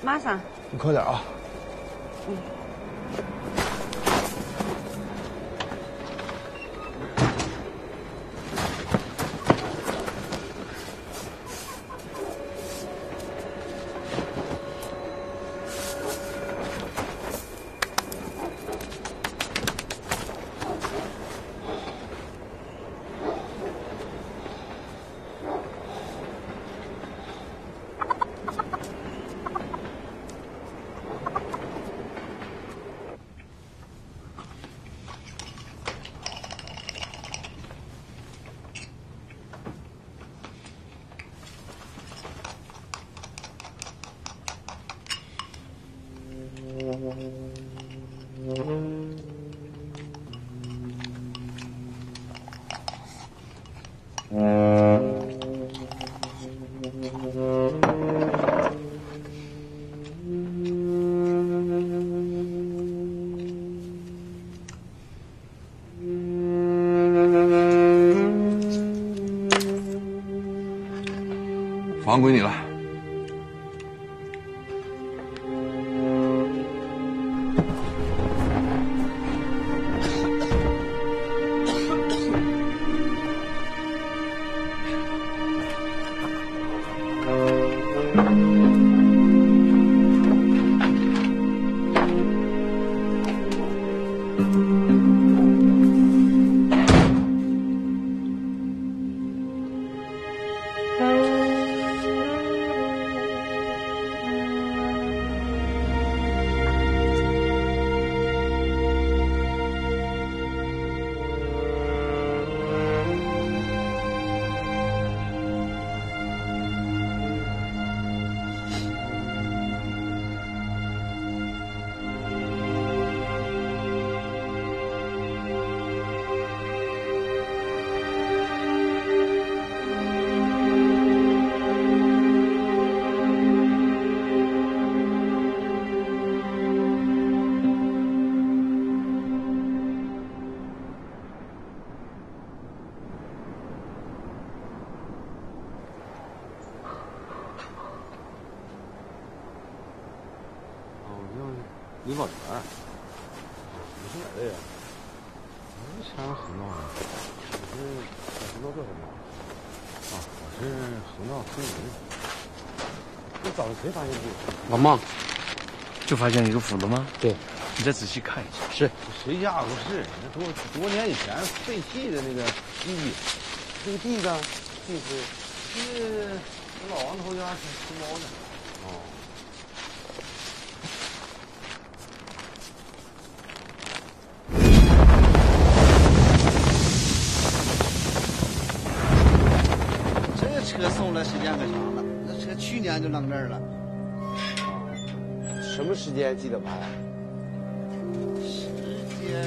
马上。你快点啊！嗯。房归你了。老孟，就发现一个斧子吗？对，你再仔细看一下。是，谁家不是？那多多年以前废弃的那个地，这个地呢，地是是我老王头家是吃猫的。哦。这车送来时间可长了，那车去年就扔这儿了。什么时间记得拍？时间，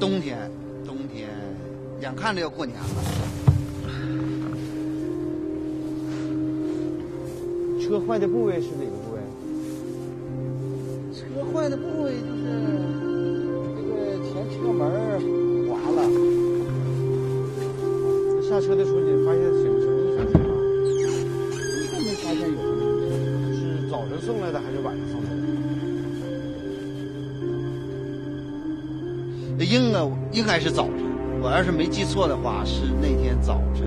冬天，冬天，眼看着要过年了。车坏的部位是哪个部位？该应该是早晨，我要是没记错的话，是那天早晨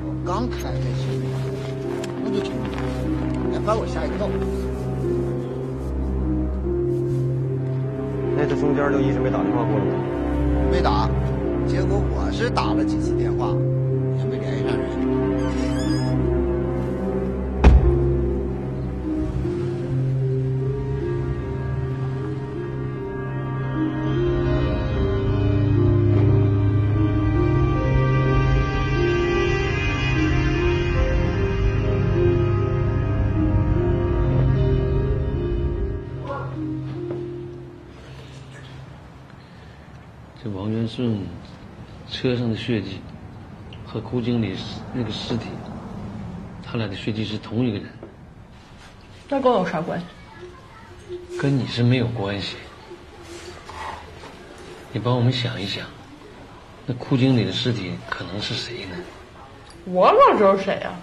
我刚开开车，那就冲了，哎，把我吓一跳。那次中间就一直没打电话过来吗？没打，结果我是打了几次电话，血迹和枯井里那个尸体他俩的血迹是同一个人。那跟我有啥关系？跟你是没有关系。你帮我们想一想那枯井里的尸体可能是谁呢？我哪知道是谁呀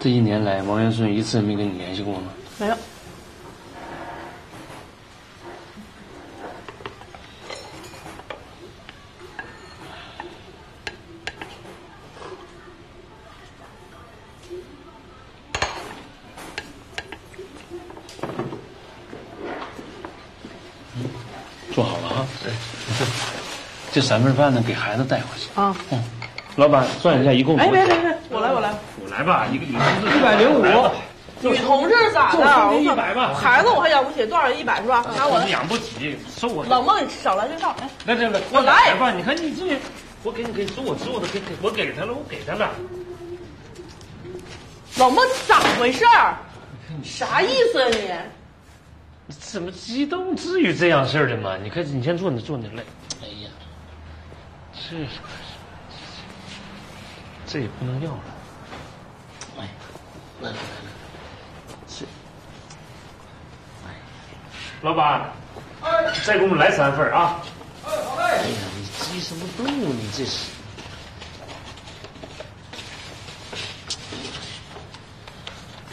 这一年来王元顺一次也没跟你联系过吗？没有。这三份饭呢，给孩子带回去。啊。嗯，老板算一下，一共多哎？别别别，我来我来。我来吧，一个女同志一百零五女同志咋的？我100吧孩子我还养不起，多少人一百是吧？拿我的。养不起，收我。冷梦，你少来这套。哎，来来来，我来吧，你看你这，我给你给是我吃我的给给我给他了，我给他了。老孟，你咋回事儿？啥意思啊你？你怎么激动？至于这样事儿的吗？你看，你先坐，你坐你来。哎呀，这这也不能要了。哎，来来来来，这，哎，老板，再给我们来三份啊！哎呀，你激什么动？你这是。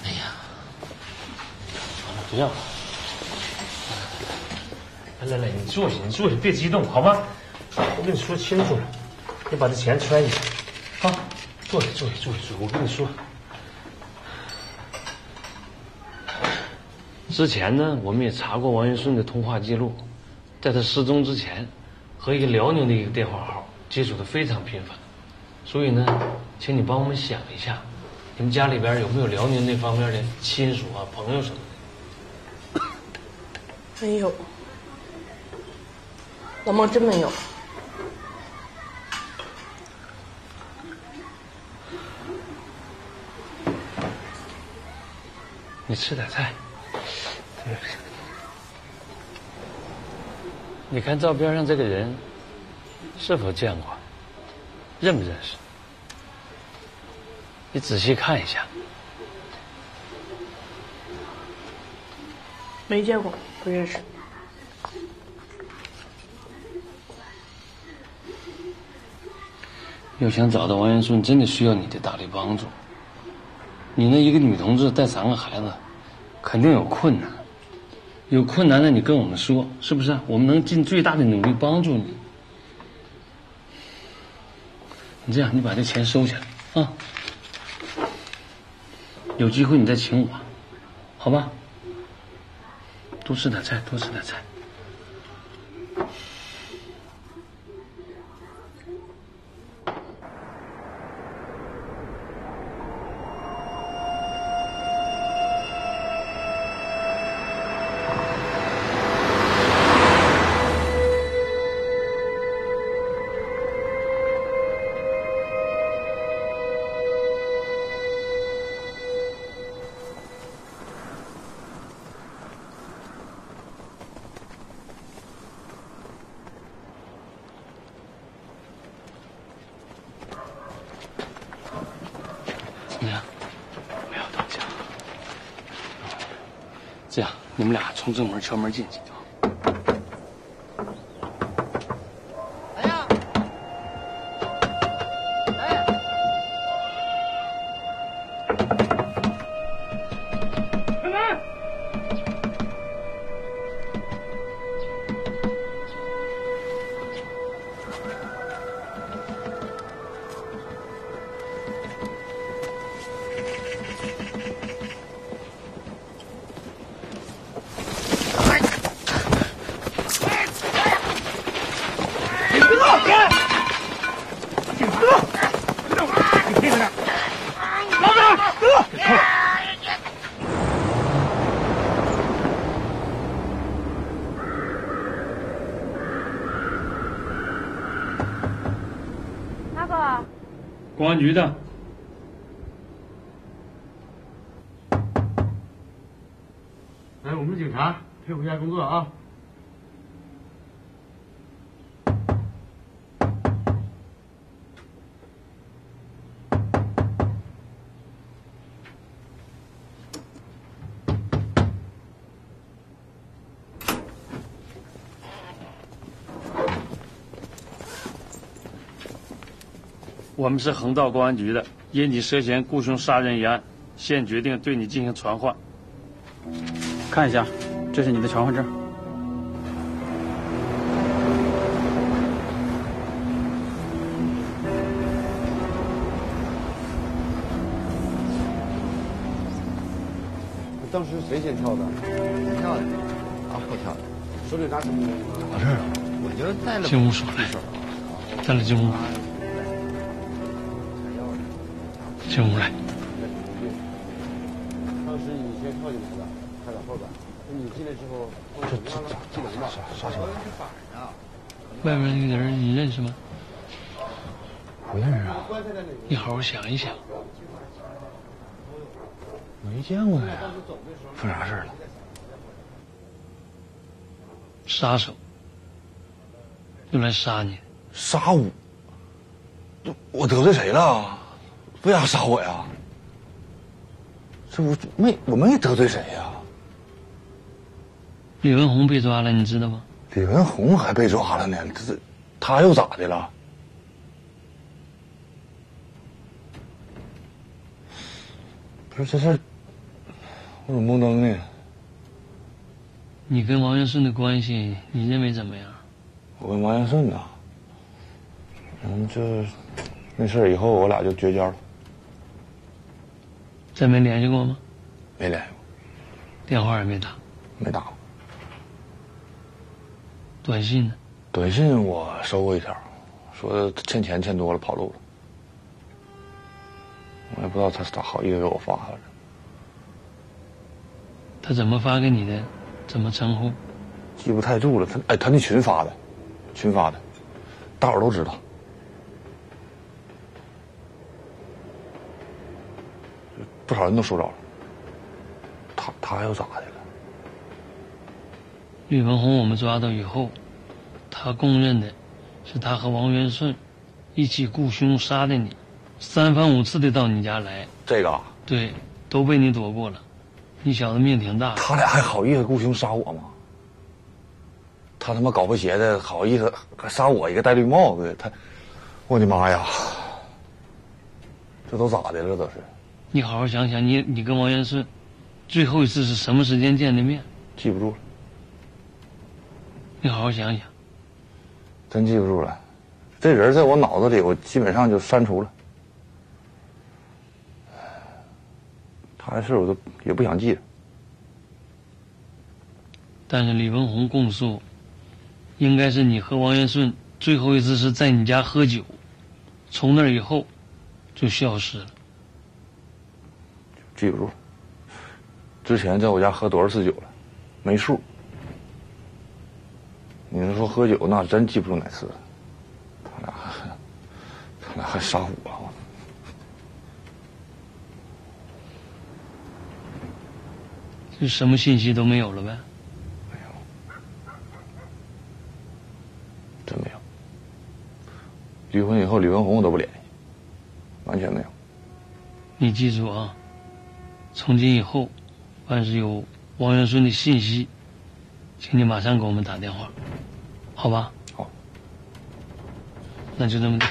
哎呀，好了，不要了。来来来，你坐下，你坐下，别激动，好吗？我跟你说清楚了，你把这钱揣进去，啊，坐下，坐下，坐下，坐。我跟你说，之前呢，我们也查过王云顺的通话记录，在他失踪之前，和一个辽宁的一个电话号接触的非常频繁，所以呢，请你帮我们想一下，你们家里边有没有辽宁那方面的亲属啊、朋友什么的？没有。老孟真没有。你吃点菜。你看照片上这个人，是否见过？认不认识？你仔细看一下。没见过，不认识。要想找到王元顺，真的需要你的大力帮助。你那一个女同志带三个孩子，肯定有困难。有困难呢，你跟我们说，是不是？我们能尽最大的努力帮助你。你这样，你把这钱收起来啊。有机会你再请我，好吧？多吃点菜，多吃点菜。从正门敲门进去。局的。我们是横道公安局的，因你涉嫌雇凶杀人一案，现决定对你进行传唤。看一下，这是你的传唤证。当时谁先跳的？你跳的，啊，我跳的。手里拿什么东西？我这儿我就带了。进屋说来，带了进屋。进屋来。当时你先跳进来的，开到后边。你进来之后，这这这这啥啥情况？外面那个人你认识吗？不认识啊。你好好想一想。没见过呀，出啥事了？杀手，用来杀你，杀我？我得罪谁了？为啥杀我呀？这我没我没得罪谁呀？李文红被抓了，你知道吗？李文红还被抓了呢，这他又咋的了？不是这事儿。我怎么懵登呢？你跟王元顺的关系，你认为怎么样？我跟王元顺呢，嗯，这那事儿以后我俩就绝交了。再没联系过吗？没联系过，电话也没打，没打过。短信呢？短信我收过一条，说欠钱欠多了跑路了。我也不知道他咋好意思给我发的。他怎么发给你的？怎么称呼？记不太住了。他哎，他那群发的，群发的，大伙都知道。不少人都收着了。他他又咋的了？吕文红我们抓到以后，他供认的是他和王元顺一起雇凶杀的你，三番五次的到你家来。这个？对，都被你躲过了。你小子命挺大，他俩还好意思雇凶杀我吗？他他妈搞破鞋的好意思杀我一个戴绿帽子的他，我的妈呀！这都咋的了？都是。你好好想想，你你跟王元顺最后一次是什么时间见的面？记不住了。你好好想想。真记不住了，这人在我脑子里，我基本上就删除了。他的事我都也不想记。但是李文红供述，应该是你和王元顺最后一次是在你家喝酒，从那以后就消失了。记不住，之前在我家喝多少次酒了，没数。你要说喝酒，那真记不住哪次。他俩，他俩还杀我。就什么信息都没有了呗？没有，真没有。离婚以后，李文红我都不联系，完全没有。你记住啊，从今以后，凡是有王元顺的信息，请你马上给我们打电话，好吧？好。那就这么的。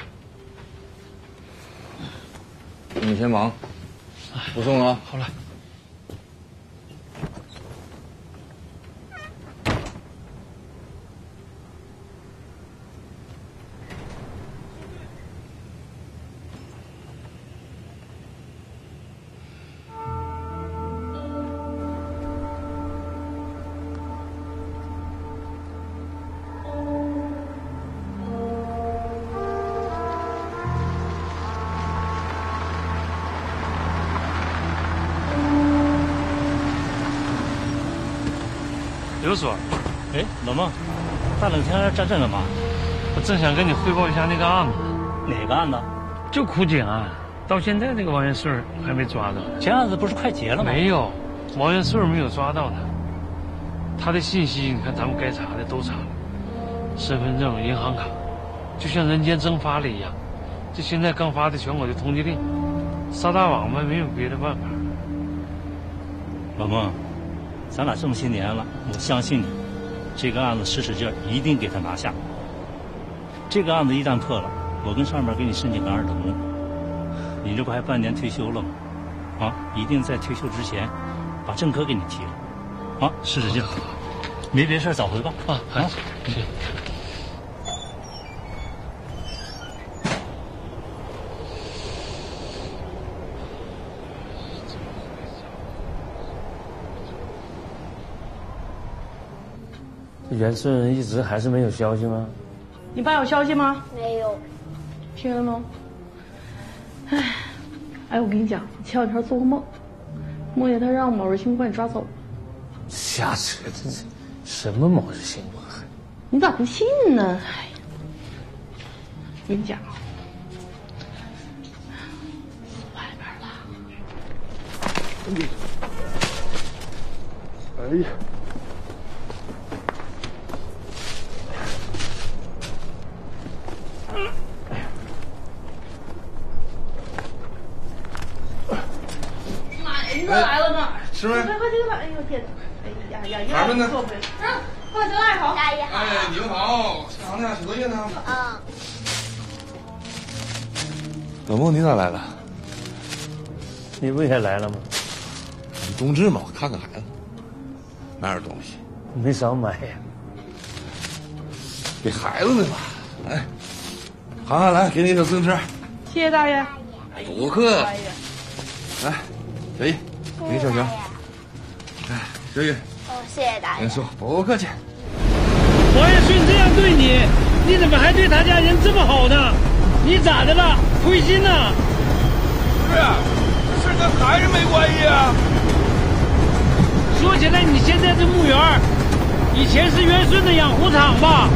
你先忙，不送了啊。好了。所，哎，老孟，大冷天站这干嘛？我正想跟你汇报一下那个案子。哪个案子？就枯井案，到现在那个王元顺还没抓到。前案子不是快结了吗？没有，王元顺没有抓到他。他的信息，你看咱们该查的都查了，身份证、银行卡，就像人间蒸发了一样。这现在刚发的全国的通缉令，撒大网吧，没有别的办法。老孟。咱俩这么些年了，我相信你，这个案子使使劲儿，一定给他拿下。这个案子一旦破了，我跟上面给你申请个二等功，你这不还半年退休了吗？啊，一定在退休之前把正科给你提了。啊，使使劲，没别事儿早回吧。啊，好，谢谢。袁顺一直还是没有消息吗？你爸有消息吗？没有。听了吗！哎，哎，我跟你讲，前两天做个梦，梦见他让某日新把你抓走了。瞎扯，这是什么某日新闻？你咋不信呢？哎呀，跟你讲，外边了。哎呀！老孟，你咋来了？你不也来了吗？你冬至嘛，我看看孩子，买点东西。没少买呀。给孩子的吧。来，涵涵来，给你小自行车。谢谢大爷。不客气。来，小易，给你小熊。哎，小雨，哦，谢谢大爷。您说不客气。王爷顺这样对你，你怎么还对他家人这么好呢？你咋的了？亏心呐？不是，这事跟孩子没关系啊。说起来，你现在这墓园，以前是元顺的养护场吧？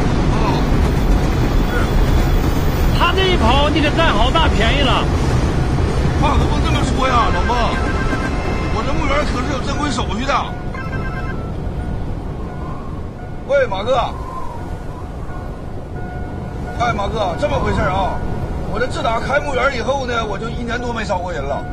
他这一跑，你可占好大便宜了。话可不能这么说呀，老孟。我这墓园可是有正规手续的。喂，马哥。哎，马哥，这么回事啊？我这自打开墓园以后呢，我就一年多没招过人了。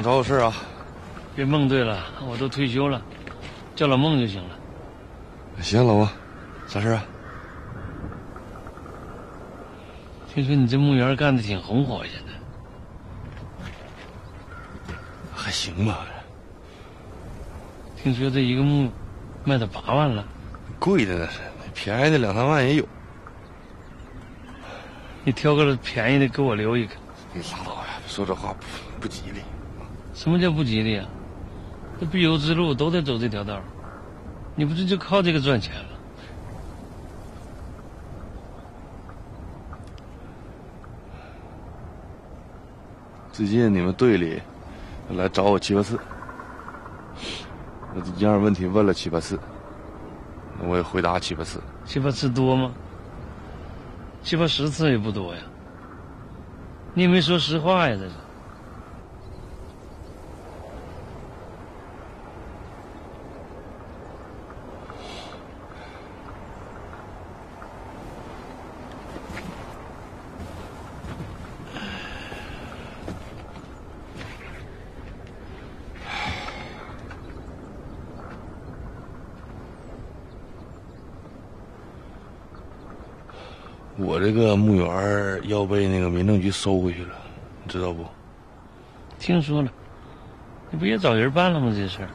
找我事啊？别梦对了，我都退休了，叫老孟就行了。行，老孟，啥事啊？听说你这墓园干的挺红火，现在还行吧。听说这一个墓卖到八万了，贵的那是，便宜的两三万也有。你挑个便宜的给我留一个。你拉倒呀，说这话不不吉利。什么叫不吉利啊？这必由之路都得走这条道你不是就靠这个赚钱了？最近你们队里来找我七八次，我一样问题问了七八次，我也回答七八次。七八次多吗？七八十次也不多呀。你也没说实话呀，这是。我这个墓园要被那个民政局收回去了，你知道不？听说了，你不也找人办了吗？这事儿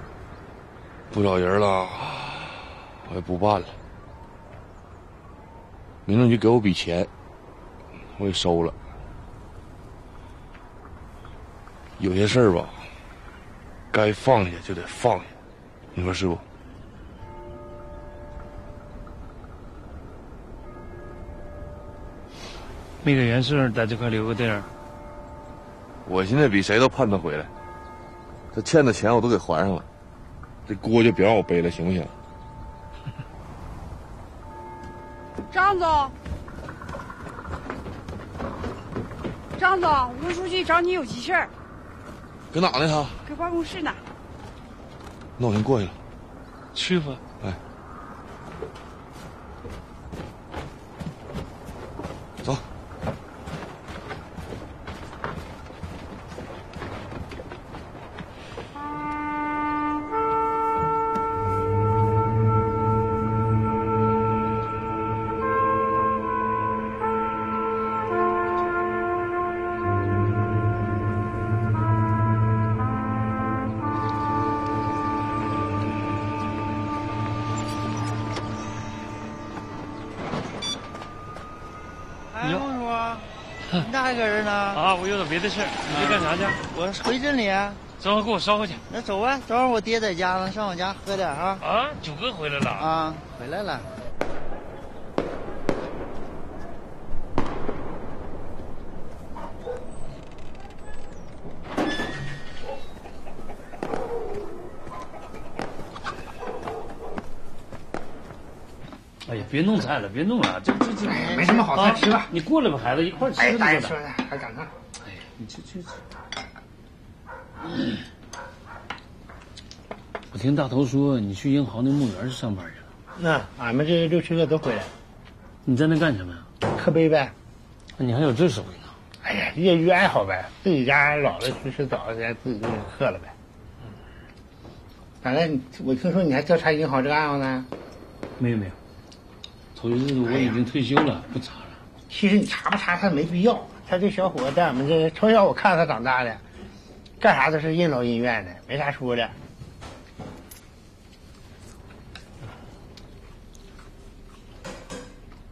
不找人了，我也不办了。民政局给我笔钱，我也收了。有些事儿吧，该放下就得放下，你说是不？没个眼神儿，在这块留个地儿。我现在比谁都盼他回来，他欠的钱我都给还上了，这锅就别让我背了，行不行？张总，张总，吴书记找你有急事儿，搁哪呢他？搁办公室呢。那我先过去了。去吧。别的事儿，你去干啥去？我回镇里。正好给我捎回去。那走吧，正好我爹在家呢，上我家喝点啊。啊，九哥回来了。啊，回来了。哎呀，别弄菜了，别弄了，这这这，哎没什么好菜啊吃吧你过来吧，孩子，一块儿吃哎，就大爷。说的还赶上。我听大头说你去银行那墓园去上班去了，那俺们这六七个都回来，你在那干什么呀？刻碑呗。你还有这手艺呢？哎呀，业余爱好呗，自己家老了去世早了，咱自己就刻了呗。反正我听说你还调查银行这个案子呢。没有没有，头一日子我已经退休了，不查了。其实你查不查他没必要，他这小伙子在俺们这从小我看他长大的，干啥都是任劳任怨的，没啥说的。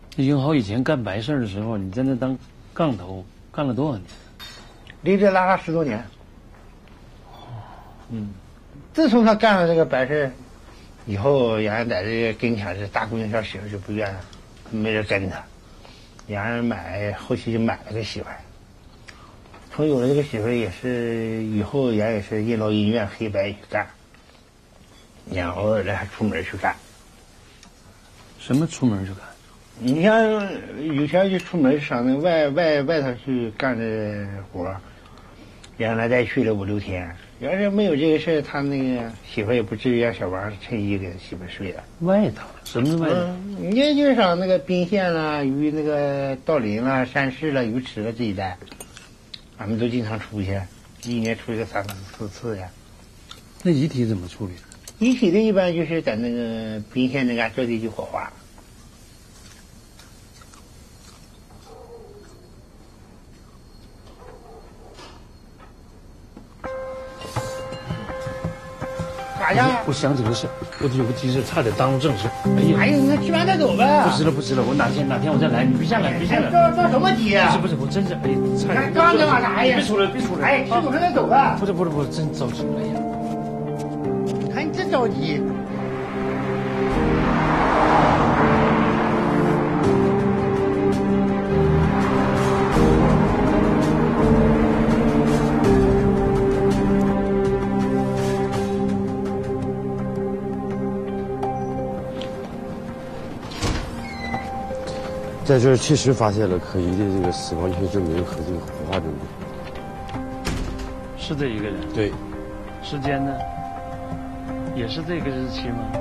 这英豪以前干白事儿的时候，你在那当杠头干了多少年？离这拉拉十多年。嗯，自从他干了这个白事儿以后，原来在这个跟前这大姑娘小媳妇就不愿，没人跟他，人买后期就买了个媳妇儿。从有了这个媳妇儿，也是以后也也是任劳任怨，黑白一起干，然后偶尔的还出门去干。什么出门去干？你像有钱就出门上那外外外头去干的活儿，原来再去了五六天。要是没有这个事儿，他那个媳妇也不至于让小王趁机给他媳妇睡了。外头什么外头？嗯，人家就上那个宾县啦、鱼那个道林啦、山市啦、鱼池啦这一带，俺们都经常出去，一年出去个三四次呀。那遗体怎么处理？遗体的一般就是在那个宾县那嘎坐地就火化。咋样？我想起个事，我有个急事，差点耽误正事。哎呀，哎呀，那吃完再走呗。不吃了，不吃了，我哪天哪天我再来，你别下来，别下来。着着什么急啊？不是不是，我真是哎，差点。刚干嘛啥呀？别出来，别出来。哎，吃口饭再走吧。不是不是不是，真着急。哎呀，你看你真着急。在这儿确实发现了可疑的这个死亡医学证明和这个火化证明。是这一个人。对。时间呢？也是这个日期吗？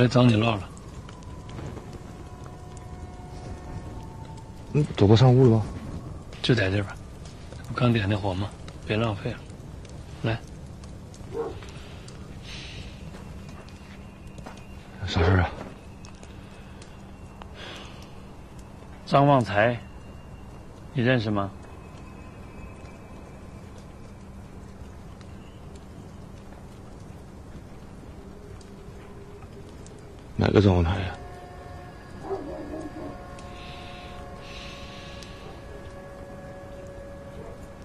来找你唠了。嗯，走过上屋了吧？就在这儿吧，我刚点的火嘛，别浪费了。来，啥事儿啊？张旺财，你认识吗？哪个张旺财呀？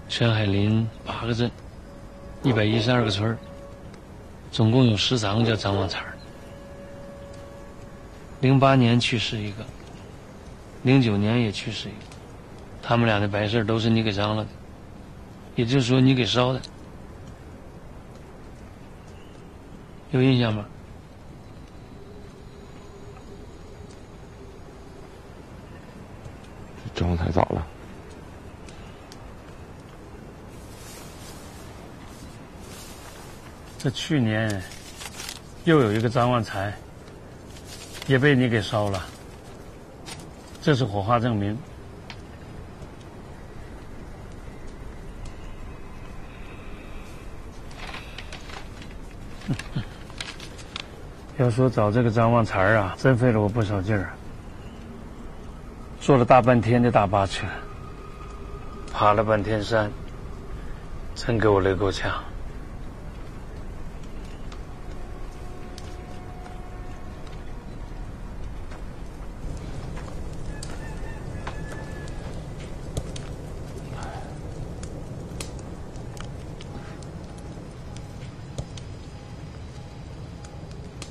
全海林八个镇，一百一十二个村儿，总共有十三个叫张旺财儿。零八年去世一个，零九年也去世一个，他们俩的白事都是你给张了的，也就是说你给烧的，有印象吗？张旺财咋了？这去年又有一个张万财，也被你给烧了，这是火化证明。要说找这个张旺财啊，真费了我不少劲儿，坐了大半天的大巴车，爬了半天山，真给我累够呛。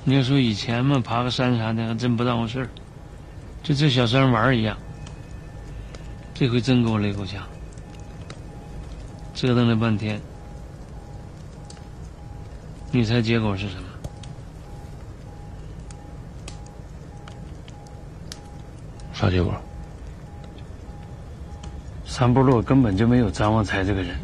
你要说以前嘛，爬个山啥的还真不当回事儿，就这小山玩儿一样。这回真给我累够呛，折腾了半天，你猜结果是什么？啥结果？三部落根本就没有张旺财这个人。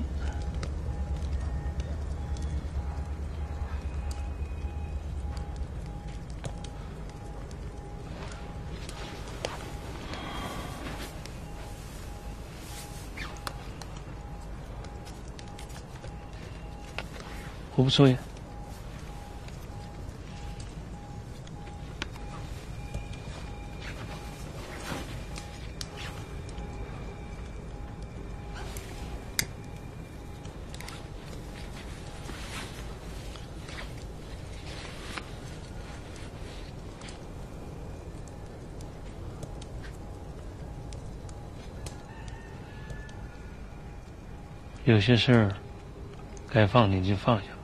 我不抽烟。有些事儿该放你就放下。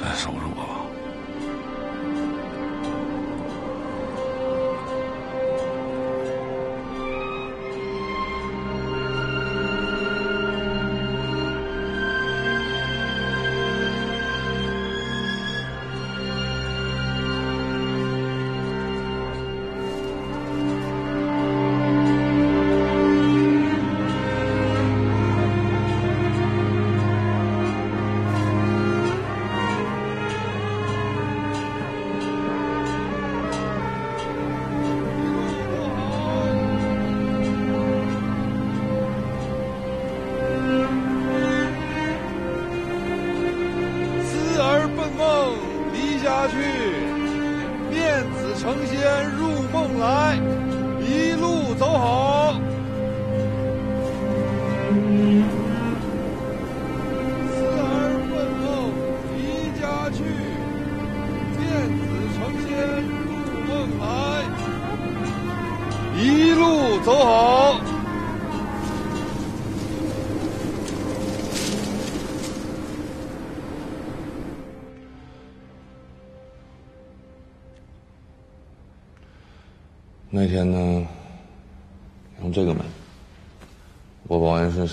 再收拾我吧。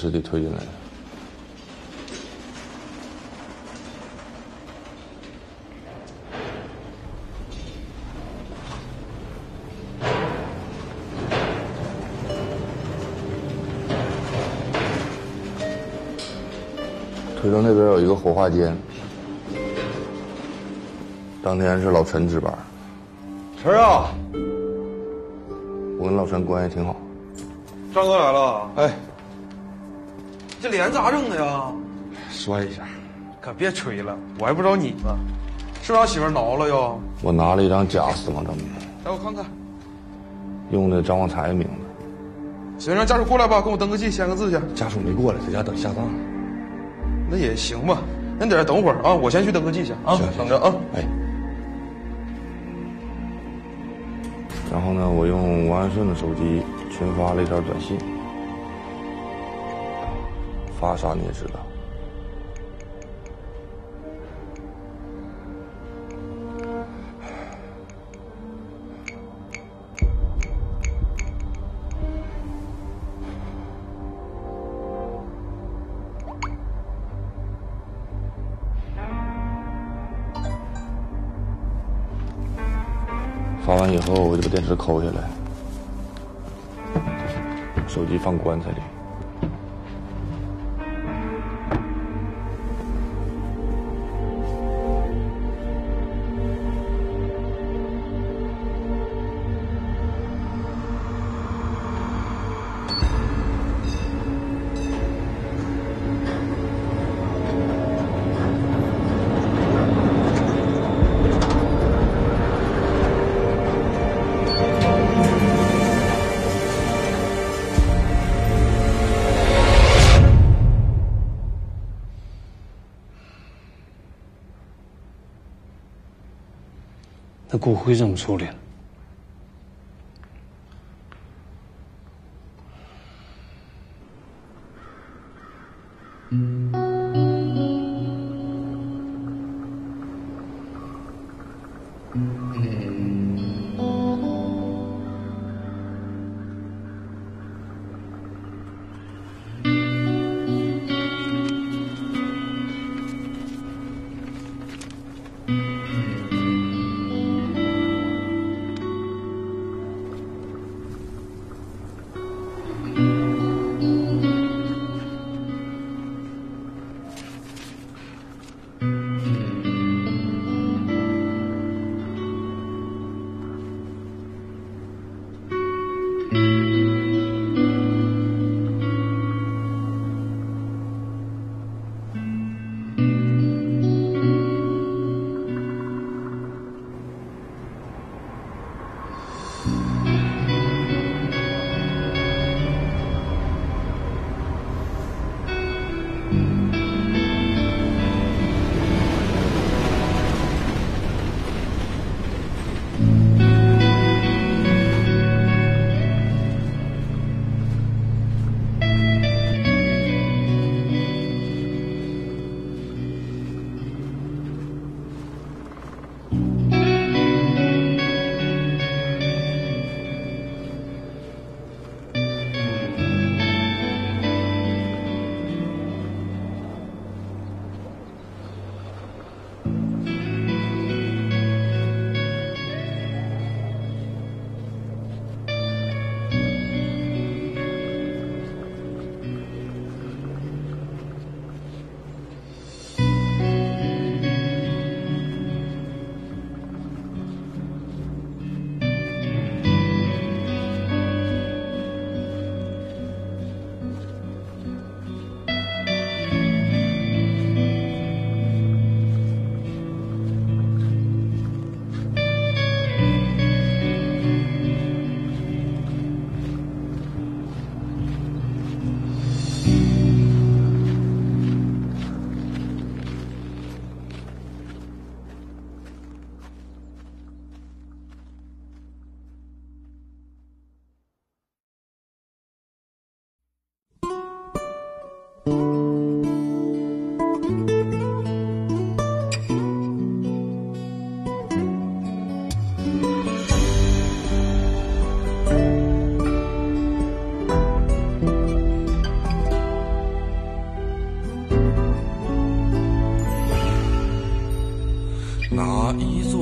把王延顺尸体推进来的。推到那边有一个火化间，当天是老陈值班。陈啊，我跟老陈关系挺好。张哥来了。哎，这脸咋整的呀？摔一下。可别吹了，我还不知道你呢，是不是让媳妇挠了又？我拿了一张假死亡证明，来，我看看。用的张旺财的名字。行，让家属过来吧，跟我登个记，签个字去。家属没过来，在家等下葬。那也行吧，那你在这等会儿啊，我先去登个记去啊，等着啊。哎。然后呢，我用王安顺的手机群发了一条短信，发啥你也知道。发完以后，我就把电池抠下来，手机放棺材里。骨灰怎么处理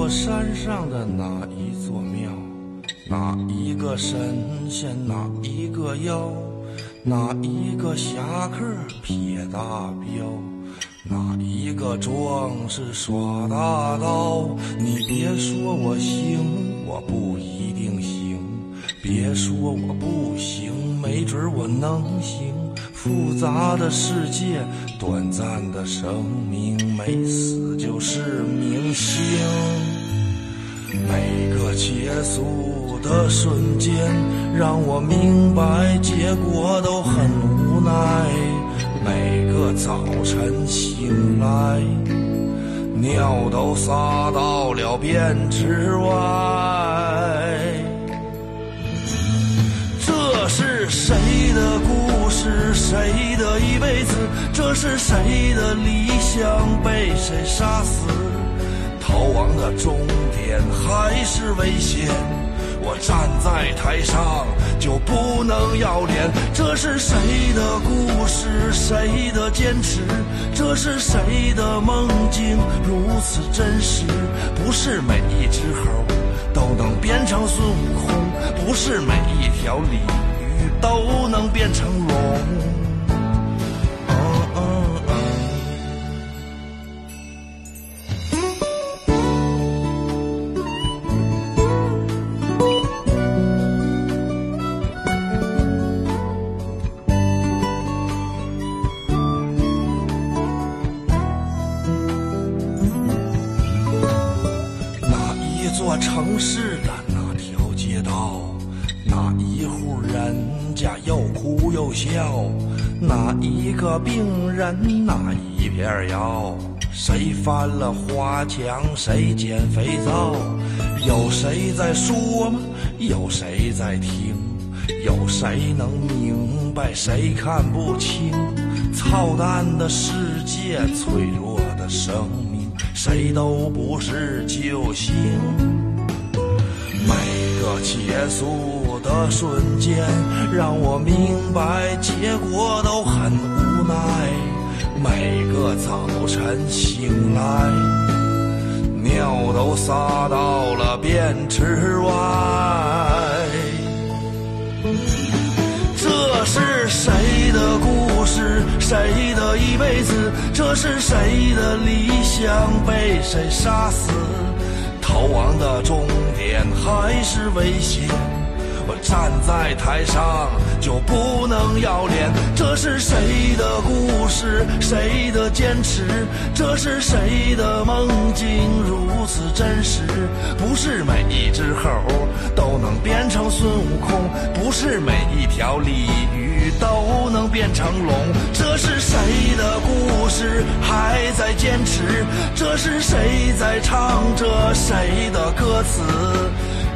山上的哪一座庙？哪一个神仙？哪一个妖？哪一个侠客撇大镖？哪一个壮士耍大刀？你别说我行，我不一定行；别说我不行，没准我能行。复杂的世界，短暂的生命，没死就是明星。每个结束的瞬间，让我明白结果都很无奈。每个早晨醒来，尿都撒到了便池外。这是谁的故事？谁的一辈子？这是谁的理想被谁杀死？逃亡的终点还是危险。我站在台上就不能要脸。这是谁的故事？谁的坚持？这是谁的梦境如此真实？不是每一只猴都能变成孙悟空，不是每一条鲤鱼都能变成龙。笑，哪一个病人哪一片药，谁翻了花墙，谁捡肥皂，有谁在说吗？有谁在听？有谁能明白？谁看不清？操蛋的世界，脆弱的生命，谁都不是救星。每个结束的瞬间，让我明白结果都很无奈。每个早晨醒来，尿都撒到了便池外。这是谁的故事？谁的一辈子？这是谁的理想被谁杀死？逃亡的终点还是危险。我站在台上就不能要脸。这是谁的故事？谁的坚持？这是谁的梦境如此真实？不是每一只猴都能变成孙悟空，不是每一条鲤鱼都能变成龙。这是谁的故事？还在坚持？这是谁在唱着谁的歌词？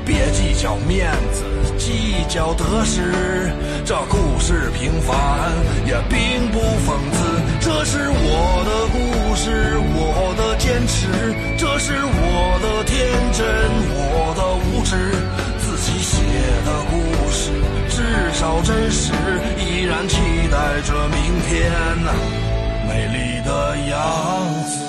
别计较面子，计较得失。这故事平凡，也并不讽刺。这是我的故事，我的坚持，这是我的天真，我的无知。自己写的故事，至少真实。依然期待着明天，美丽的样子。